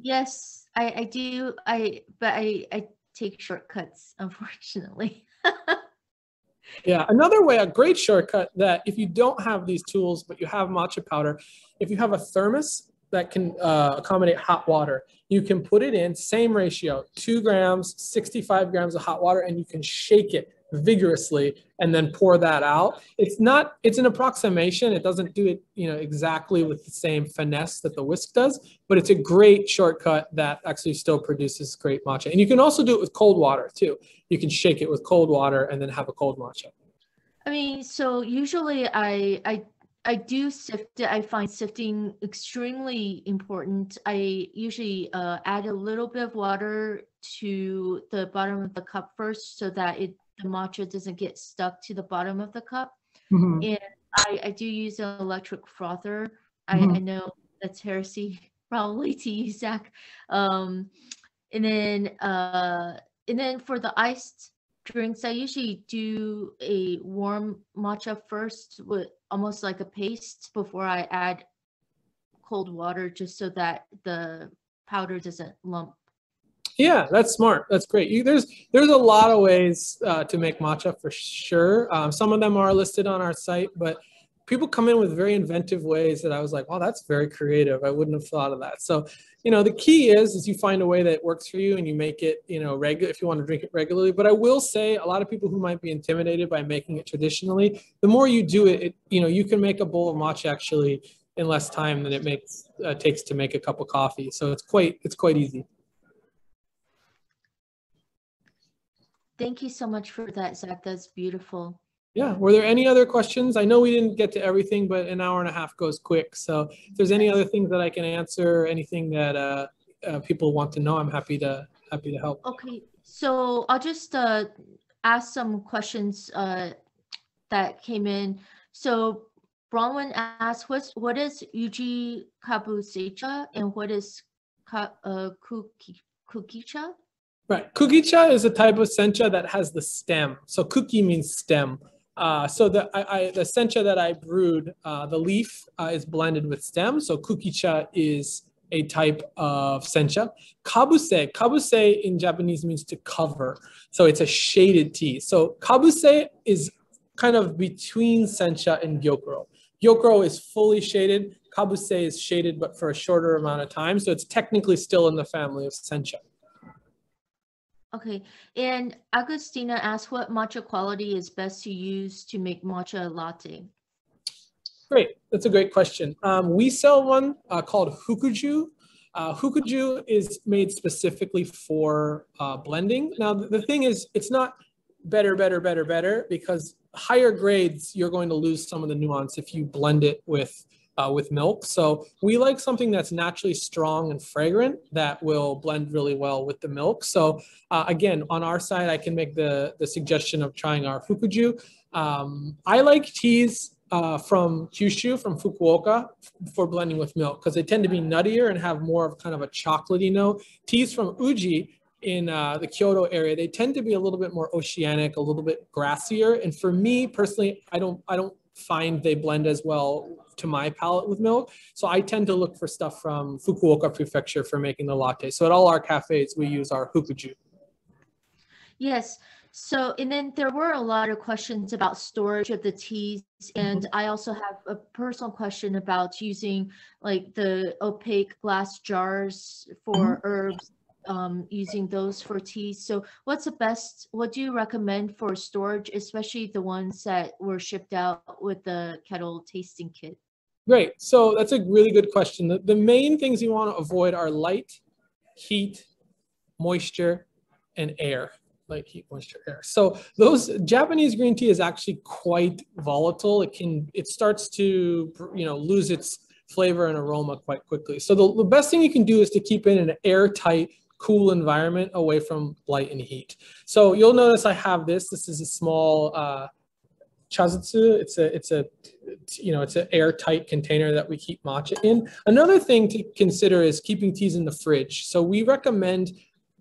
Yes, I, I do. I but I I take shortcuts, unfortunately. yeah, another way, a great shortcut that if you don't have these tools but you have matcha powder, if you have a thermos that can uh, accommodate hot water, you can put it in same ratio, two grams, 65 grams of hot water, and you can shake it vigorously and then pour that out. It's not, it's an approximation. It doesn't do it, you know, exactly with the same finesse that the whisk does, but it's a great shortcut that actually still produces great matcha. And you can also do it with cold water too. You can shake it with cold water and then have a cold matcha. I mean, so usually I I I do sift it. I find sifting extremely important. I usually uh, add a little bit of water to the bottom of the cup first so that it the matcha doesn't get stuck to the bottom of the cup. Mm-hmm. And I, I do use an electric frother. Mm-hmm. I, I know that's heresy probably to use Zach. Um, and then uh, and then for the iced drinks, I usually do a warm matcha first with almost like a paste before I add cold water just so that the powder doesn't lump. Yeah, that's smart. That's great. You, there's there's a lot of ways uh, to make matcha for sure. Um, some of them are listed on our site, but people come in with very inventive ways that I was like, wow, that's very creative. I wouldn't have thought of that. So, you know, the key is is you find a way that works for you and you make it, you know, regular if you want to drink it regularly. But I will say a lot of people who might be intimidated by making it traditionally, the more you do it, it you know, you can make a bowl of matcha actually in less time than it makes uh, takes to make a cup of coffee. So it's quite it's quite easy. Thank you so much for that, Zach. That's beautiful. Yeah. Were there any other questions? I know we didn't get to everything, but an hour and a half goes quick. So if there's any other things that I can answer, anything that uh, uh, people want to know, I'm happy to happy to help. Okay. So I'll just uh, ask some questions uh, that came in. So Bronwyn asked, what's, what is Uji Kabusecha and what is ka, uh, kuki, Kukicha? Right. Kukicha is a type of sencha that has the stem. So kuki means stem. Uh, so the I, I, the sencha that I brewed, uh, the leaf uh, is blended with stem. So kukicha is a type of sencha. Kabuse, kabuse in Japanese means to cover. So it's a shaded tea. So kabuse is kind of between sencha and gyokuro. Gyokuro is fully shaded. Kabuse is shaded, but for a shorter amount of time. So it's technically still in the family of sencha. Okay, and Agustina asked what matcha quality is best to use to make matcha latte? Great, that's a great question. Um, we sell one uh, called Fukuju. Uh, Fukuju is made specifically for uh, blending. Now, the thing is, it's not better, better, better, better, because higher grades, you're going to lose some of the nuance if you blend it with uh, with milk. So we like something that's naturally strong and fragrant that will blend really well with the milk. So uh, again, on our side, I can make the, the suggestion of trying our Fukuju. Um, I like teas uh, from Kyushu, from Fukuoka, for blending with milk because they tend to be nuttier and have more of kind of a chocolatey note. Teas from Uji in uh, the Kyoto area, they tend to be a little bit more oceanic, a little bit grassier. And for me personally, I don't, I don't find they blend as well to my palate with milk. So I tend to look for stuff from Fukuoka Prefecture for making the latte. So at all our cafes, we use our Fukuju. Yes. So, and then there were a lot of questions about storage of the teas. And mm-hmm. I also have a personal question about using like the opaque glass jars for mm-hmm. herbs um, using those for tea. So what's the best, what do you recommend for storage, especially the ones that were shipped out with the Kettl tasting kit? Great. So that's a really good question. The, the main things you want to avoid are light, heat, moisture, and air. Light, heat, moisture, air. So those Japanese green tea is actually quite volatile. It can, it starts to, you know, lose its flavor and aroma quite quickly. So the, the best thing you can do is to keep it in an airtight cool environment away from light and heat. So you'll notice I have this. This is a small uh, chazutsu. It's a, it's a, you know, it's an airtight container that we keep matcha in. Another thing to consider is keeping teas in the fridge. So we recommend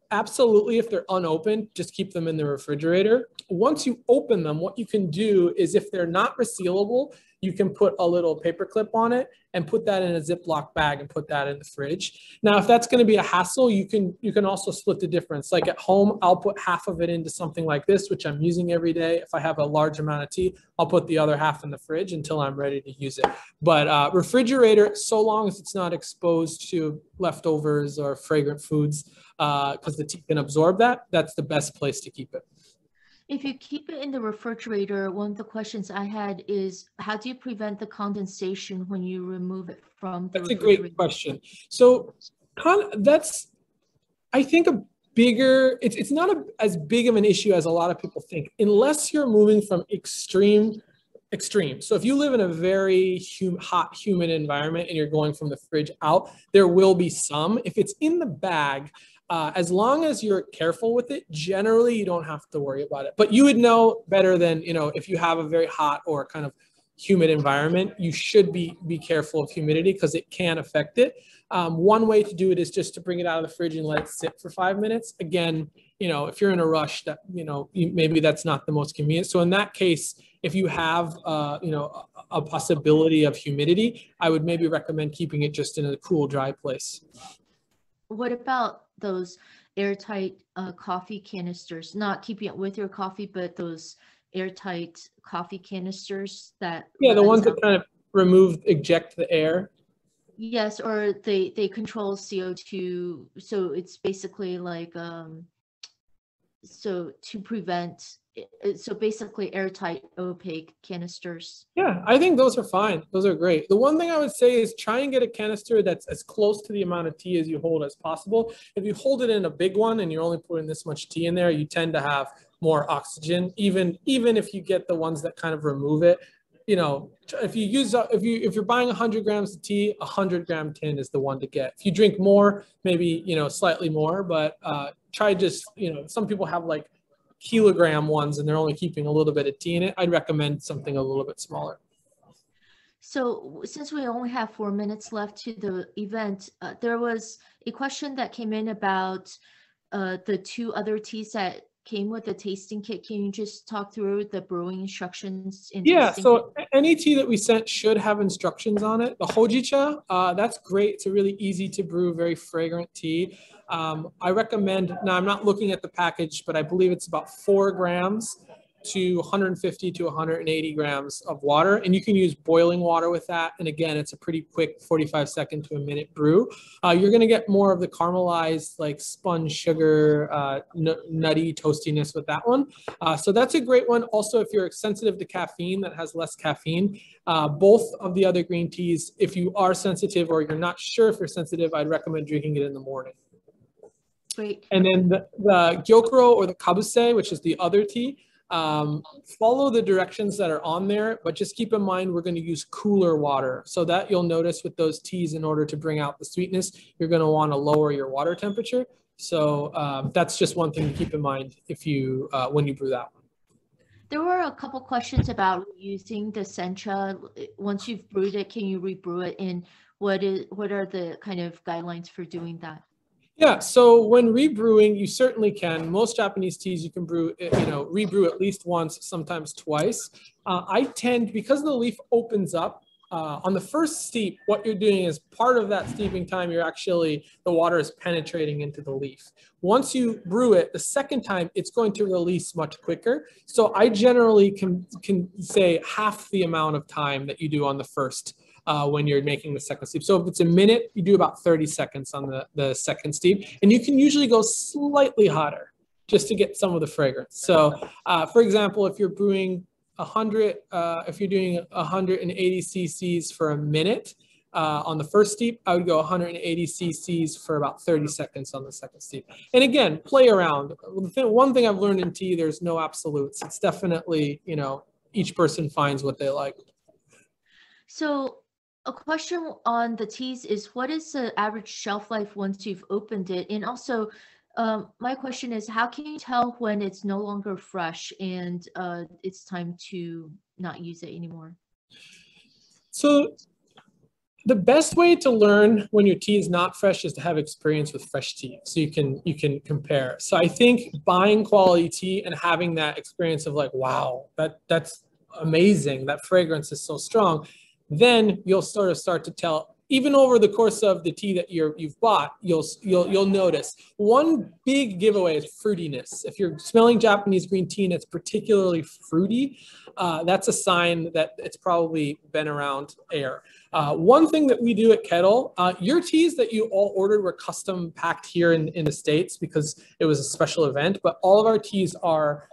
absolutely if they're unopened, just keep them in the refrigerator. Once you open them, what you can do is if they're not resealable, you can put a little paper clip on it and put that in a Ziploc bag and put that in the fridge. Now, if that's going to be a hassle, you can you can also split the difference. Like at home, I'll put half of it into something like this, which I'm using every day. If I have a large amount of tea, I'll put the other half in the fridge until I'm ready to use it. But uh, refrigerator, so long as it's not exposed to leftovers or fragrant foods, because uh, the tea can absorb that, that's the best place to keep it. If you keep it in the refrigerator, one of the questions I had is how do you prevent the condensation when you remove it from the That's a great question. So that's, I think, a bigger, it's, it's not a, as big of an issue as a lot of people think, unless you're moving from extreme extreme. So if you live in a very hum- hot, humid environment and you're going from the fridge out, there will be some. If it's in the bag, uh, as long as you're careful with it, generally you don't have to worry about it. But you would know better than, you know, if you have a very hot or kind of humid environment, you should be, be careful of humidity because it can affect it. Um, one way to do it is just to bring it out of the fridge and let it sit for five minutes. Again, you know, if you're in a rush, that you know, maybe that's not the most convenient. So in that case, if you have, uh, you know, a, a possibility of humidity, I would maybe recommend keeping it just in a cool, dry place. What about those airtight uh, coffee canisters, not keeping it with your coffee, but those airtight coffee canisters that. Yeah, the ones that kind of remove, eject the air. Yes, or they, they control CO2. So it's basically like, um, so to prevent so basically airtight opaque canisters? Yeah i think those are fine. Those are great. The one thing i would say is try and get a canister that's as close to the amount of tea as you hold as possible. If you hold it in a big one and you're only putting this much tea in there you tend to have more oxygen even even if you get the ones that kind of remove it. You know if you use if you if you're buying 100 grams of tea 100 gram tin is the one to get. If you drink more maybe you know slightly more but uh try just you know some people have like kilogram ones and they're only keeping a little bit of tea in it, I'd recommend something a little bit smaller. So since we only have four minutes left to the event, uh, there was a question that came in about uh, the two other teas that came with a tasting kit. Can you just talk through the brewing instructions? yeah, so kit? any tea that we sent should have instructions on it. The hojicha, uh, that's great. It's a really easy to brew, very fragrant tea. Um, I recommend, now I'm not looking at the package, but I believe it's about four grams to 150 to 180 grams of water. And you can use boiling water with that. And again, it's a pretty quick 45 second to a minute brew. Uh, you're going to get more of the caramelized, like sponge sugar, uh, nutty toastiness with that one. Uh, so that's a great one. Also, if you're sensitive to caffeine, that has less caffeine. Uh, both of the other green teas, if you are sensitive or you're not sure if you're sensitive, I'd recommend drinking it in the morning. Great. And then the, the gyokuro or the kabuse, which is the other tea, um, follow the directions that are on there, but just keep in mind we're going to use cooler water. So that you'll notice with those teas, in order to bring out the sweetness, you're going to want to lower your water temperature. So um, that's just one thing to keep in mind if you uh, when you brew that one. There were a couple questions about using the sencha. Once you've brewed it, can you rebrew it? And what is what are the kind of guidelines for doing that? Yeah, so when rebrewing, you certainly can. Most Japanese teas you can brew, eh, you know, rebrew at least once, sometimes twice. Uh, I tend, because the leaf opens up, uh, on the first steep, what you're doing is part of that steeping time, you're actually, the water is penetrating into the leaf. Once you brew it, the second time, it's going to release much quicker. So I generally can, can say half the amount of time that you do on the first uh, when you're making the second steep. So if it's a minute, you do about 30 seconds on the, the second steep. And you can usually go slightly hotter just to get some of the fragrance. So uh, for example, if you're brewing 100, uh, if you're doing 180 cc's for a minute, uh, on the first steep, I would go 180 cc's for about 30 seconds on the second steep. And again, play around. One thing I've learned in tea, there's no absolutes. It's definitely, you know, each person finds what they like. So a question on the teas is what is the average shelf life once you've opened it? And also, um, my question is how can you tell when it's no longer fresh and uh, it's time to not use it anymore? So the best way to learn when your tea is not fresh is to have experience with fresh tea so you can you can compare so i think buying quality tea and having that experience of like wow that that's amazing that fragrance is so strong then you'll sort of start to tell even over the course of the tea that you're you've bought you'll you'll you'll notice one big giveaway is fruitiness. If you're smelling japanese green tea and it's particularly fruity uh, that's a sign that it's probably been around air. Uh, one thing that we do at Kettl uh, your teas that you all ordered were custom packed here in, in the states because it was a special event but all of our teas are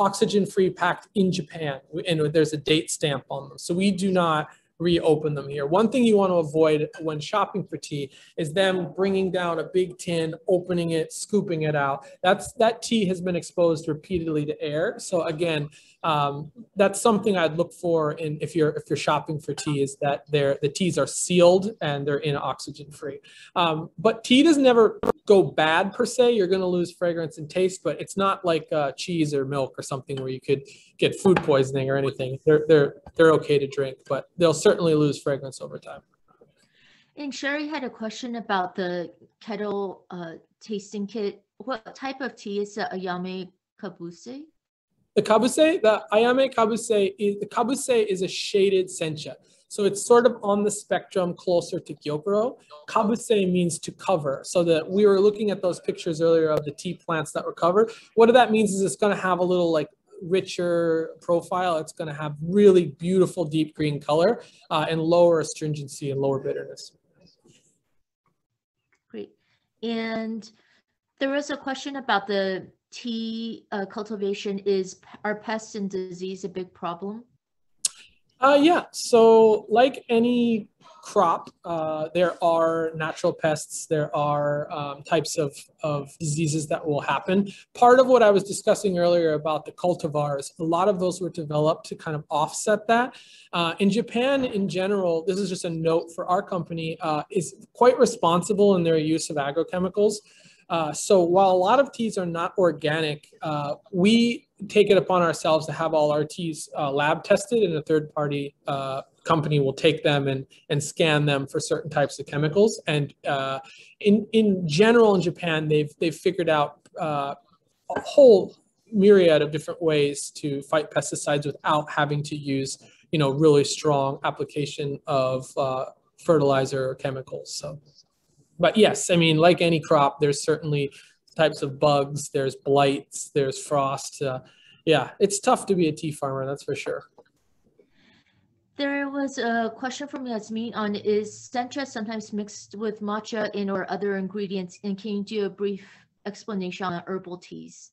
uh, oxygen free packed in Japan, and there's a date stamp on them. So we do not reopen them here. One thing you want to avoid when shopping for tea is them bringing down a big tin, opening it, scooping it out. That's that tea has been exposed repeatedly to air. So again, um, that's something I'd look for in if you're if you're shopping for tea is that they're the teas are sealed and they're in oxygen free. Um, but tea does never go bad per se. You're going to lose fragrance and taste, but it's not like uh, cheese or milk or something where you could get food poisoning or anything. They're they're they're okay to drink, but they'll certainly lose fragrance over time. And Sherry had a question about the Kettl uh, tasting kit. What type of tea is the Ayame Kabuse? The kabuse, the ayame kabuse, is, the kabuse is a shaded sencha. So it's sort of on the spectrum closer to gyokuro. Kabuse means to cover. So that we were looking at those pictures earlier of the tea plants that were covered. What that means is it's going to have a little like richer profile. It's going to have really beautiful deep green color uh, and lower astringency and lower bitterness. Great. And there was a question about the tea uh, cultivation is are pests and disease a big problem? Uh, yeah, so like any crop, uh, there are natural pests, there are um, types of, of diseases that will happen. Part of what I was discussing earlier about the cultivars, a lot of those were developed to kind of offset that. Uh, in Japan, in general, this is just a note for our company, uh, is quite responsible in their use of agrochemicals. Uh, so while a lot of teas are not organic, uh, we take it upon ourselves to have all our teas uh, lab tested and a third party uh, company will take them and, and scan them for certain types of chemicals. And uh, in, in general in Japan, they've, they've figured out a whole myriad of different ways to fight pesticides without having to use you know, really strong application of fertilizer or chemicals. So but yes, I mean, like any crop, there's certainly types of bugs, there's blights, there's frost. Uh, yeah, it's tough to be a tea farmer, that's for sure. There was a question from Yasmin on is sencha sometimes mixed with matcha in or other ingredients? And can you do a brief explanation on herbal teas?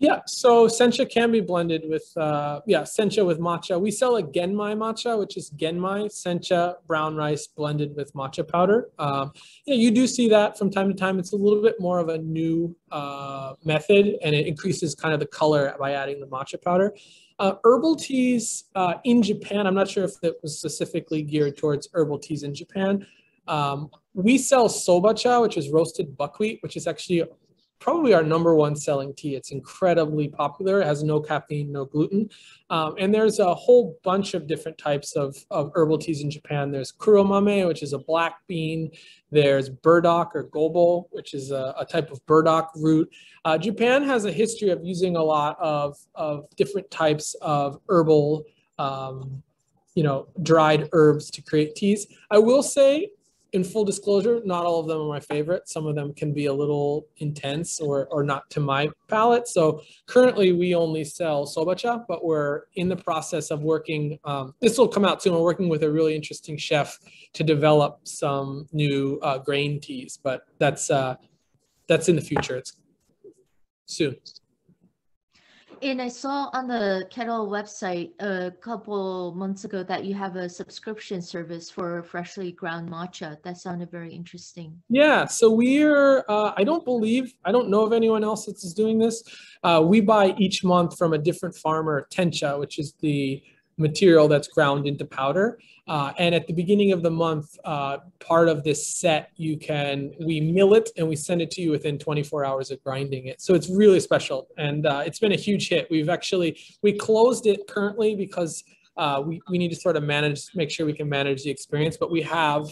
Yeah, so sencha can be blended with, uh, yeah, sencha with matcha. We sell a genmai matcha, which is genmai, sencha, brown rice blended with matcha powder. Um, yeah, you do see that from time to time. It's a little bit more of a new uh, method and it increases kind of the color by adding the matcha powder. Uh, herbal teas uh, in Japan, I'm not sure if it was specifically geared towards herbal teas in Japan. Um, we sell soba cha, which is roasted buckwheat, which is actually probably our number one selling tea. It's incredibly popular. It has no caffeine, no gluten. Um, and there's a whole bunch of different types of, of herbal teas in Japan. There's kuromame, which is a black bean. There's burdock or gobo, which is a, a type of burdock root. Uh, Japan has a history of using a lot of, of different types of herbal um, you know, dried herbs to create teas. I will say in full disclosure, not all of them are my favorite. Some of them can be a little intense or, or not to my palate. So currently we only sell sobacha, but we're in the process of working, um, this will come out soon. We're working with a really interesting chef to develop some new uh, grain teas, but that's, uh, that's in the future. It's soon. And I saw on the Kettl website a couple months ago that you have a subscription service for freshly ground matcha. That sounded very interesting. Yeah, so we're, uh, I don't believe, I don't know of anyone else that is doing this. Uh, we buy each month from a different farmer, tencha, which is the material that's ground into powder. Uh, and at the beginning of the month, uh, part of this set, you can, we mill it and we send it to you within 24 hours of grinding it. So it's really special. And uh, it's been a huge hit. We've actually, we closed it currently because uh, we, we need to sort of manage, make sure we can manage the experience, but we have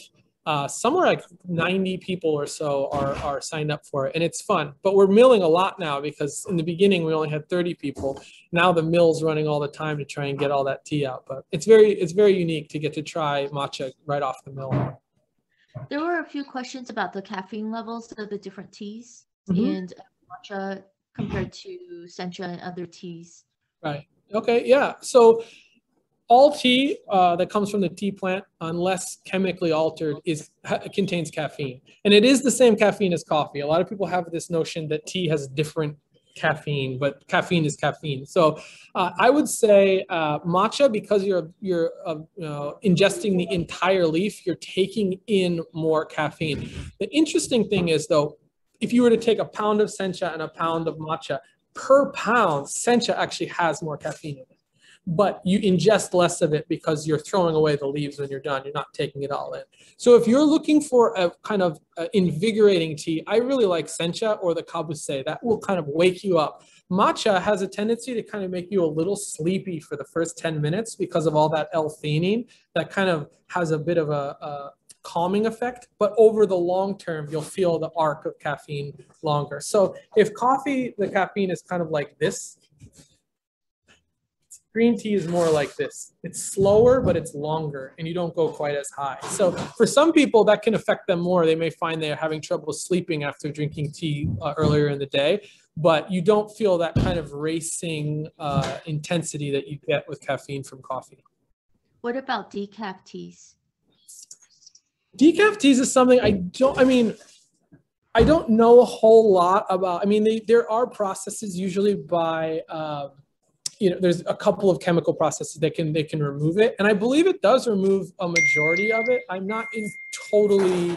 uh, somewhere like 90 people or so are, are signed up for it and it's fun. But we're milling a lot now because in the beginning we only had 30 people. Now the mill's running all the time to try and get all that tea out but it's very it's very unique to get to try matcha right off the mill. There were a few questions about the caffeine levels of the different teas mm-hmm. and matcha compared to sencha and other teas. Right. Okay yeah. So all tea uh, that comes from the tea plant, unless chemically altered, is contains caffeine, and it is the same caffeine as coffee. A lot of people have this notion that tea has different caffeine, but caffeine is caffeine. So uh, I would say uh, matcha because you're you're uh, ingesting the entire leaf, you're taking in more caffeine. The interesting thing is though, if you were to take a pound of sencha and a pound of matcha, per pound, sencha actually has more caffeine in it but you ingest less of it because you're throwing away the leaves when you're done. You're not taking it all in. So if you're looking for a kind of uh, invigorating tea, I really like sencha or the kabuse. That will kind of wake you up. Matcha has a tendency to kind of make you a little sleepy for the first 10 minutes because of all that L-theanine that kind of has a bit of a, a calming effect, but over the long term, you'll feel the arc of caffeine longer. So if coffee, the caffeine is kind of like this, Green tea is more like this. It's slower, but it's longer, and you don't go quite as high. So for some people, that can affect them more. They may find they're having trouble sleeping after drinking tea uh, earlier in the day, but you don't feel that kind of racing uh, intensity that you get with caffeine from coffee. What about decaf teas? Decaf teas is something I don't, I mean, I don't know a whole lot about. I mean, they, there are processes usually by, uh, you know, there's a couple of chemical processes that can they can remove it, and I believe it does remove a majority of it. I'm not in totally,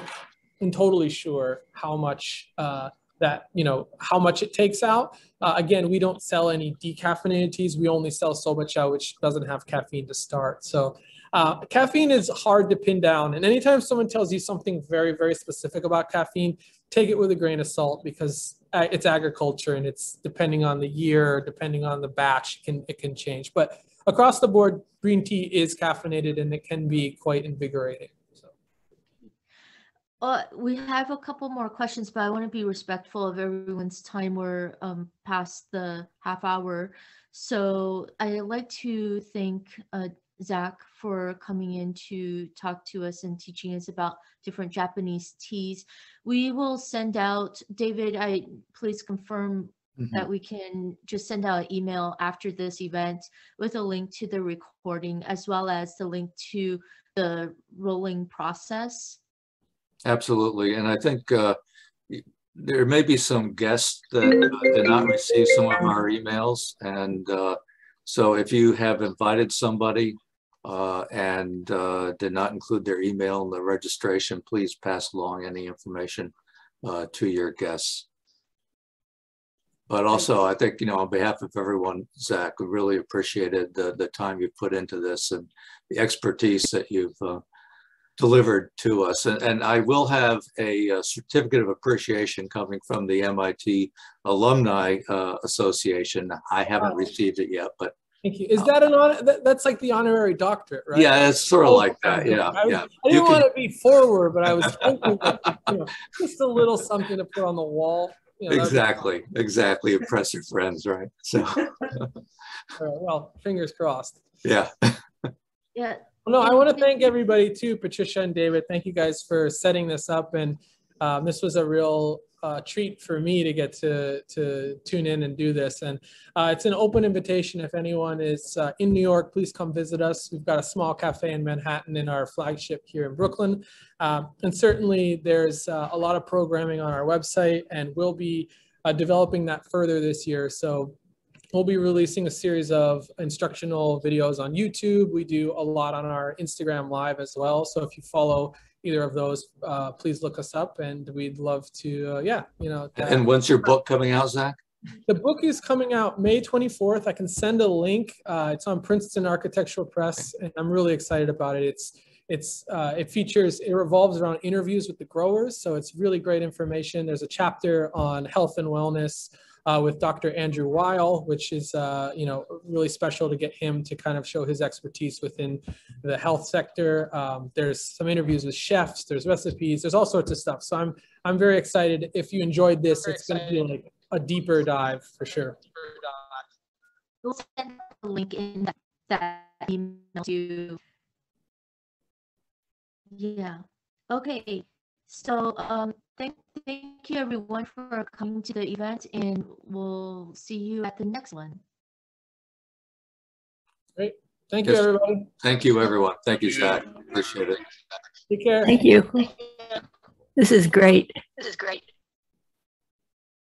in totally sure how much uh, that you know how much it takes out. Uh, again, we don't sell any decaffeinated teas. We only sell sobacha, which doesn't have caffeine to start. So uh, caffeine is hard to pin down. And anytime someone tells you something very, very specific about caffeine, take it with a grain of salt because it's agriculture and it's depending on the year, depending on the batch, it can, it can change. But across the board, green tea is caffeinated and it can be quite invigorating. So. Uh, we have a couple more questions, but I want to be respectful of everyone's time. We're um, past the half hour. So I'd like to thank uh, Zach for coming in to talk to us and teaching us about different Japanese teas. We will send out, David, I please confirm mm-hmm. that we can just send out an email after this event with a link to the recording as well as the link to the rolling process. Absolutely. And I think uh, there may be some guests that uh, did not receive some of our emails. And uh, so if you have invited somebody uh, and uh, did not include their email in the registration, please pass along any information uh, to your guests. But also, I think, you know, on behalf of everyone, Zach, we really appreciated the, the time you put into this and the expertise that you've uh, delivered to us. And, and, I will have a, a, certificate of appreciation coming from the MIT Alumni uh, Association. I haven't received it yet, but Thank you. Is that an honor? That, that's like the honorary doctorate, right? Yeah, it's sort of like that. Yeah, I, yeah. I didn't want to be forward, but I was thinking that, you know, just a little something to put on the wall. You know, exactly, exactly. Impress your friends, right? So, well, fingers crossed. Yeah. yeah. Well, no, I want to thank everybody too, Patricia and David. Thank you guys for setting this up, and um, this was a real uh, treat for me to get to to tune in and do this. And uh, it's an open invitation. If anyone is uh, in New York, please come visit us. We've got a small cafe in Manhattan in our flagship here in Brooklyn. Um, and certainly there's uh, a lot of programming on our website and we'll be uh, developing that further this year. So we'll be releasing a series of instructional videos on YouTube. We do a lot on our Instagram live as well. So if you follow either of those, uh, please look us up and we'd love to, uh, yeah, you know. And when's your book coming out, Zach? The book is coming out May 24th. I can send a link. Uh, it's on Princeton Architectural Press, and I'm really excited about it. It's it's uh, it features it revolves around interviews with the growers, so it's really great information. There's a chapter on health and wellness, uh, with Dr. Andrew Weil, which is uh, you know really special to get him to kind of show his expertise within the health sector. Um, there's some interviews with chefs, there's recipes, there's all sorts of stuff. So I'm I'm very excited. If you enjoyed this, it's going to be like a deeper dive for sure. We'll send a link in that, that email to. Yeah. Okay. So um, thank, thank you everyone for coming to the event and we'll see you at the next one. Great. Thank you, everybody. Thank you, everyone. Thank you, Zach. Appreciate it. Take care. Thank you. This is great. This is great.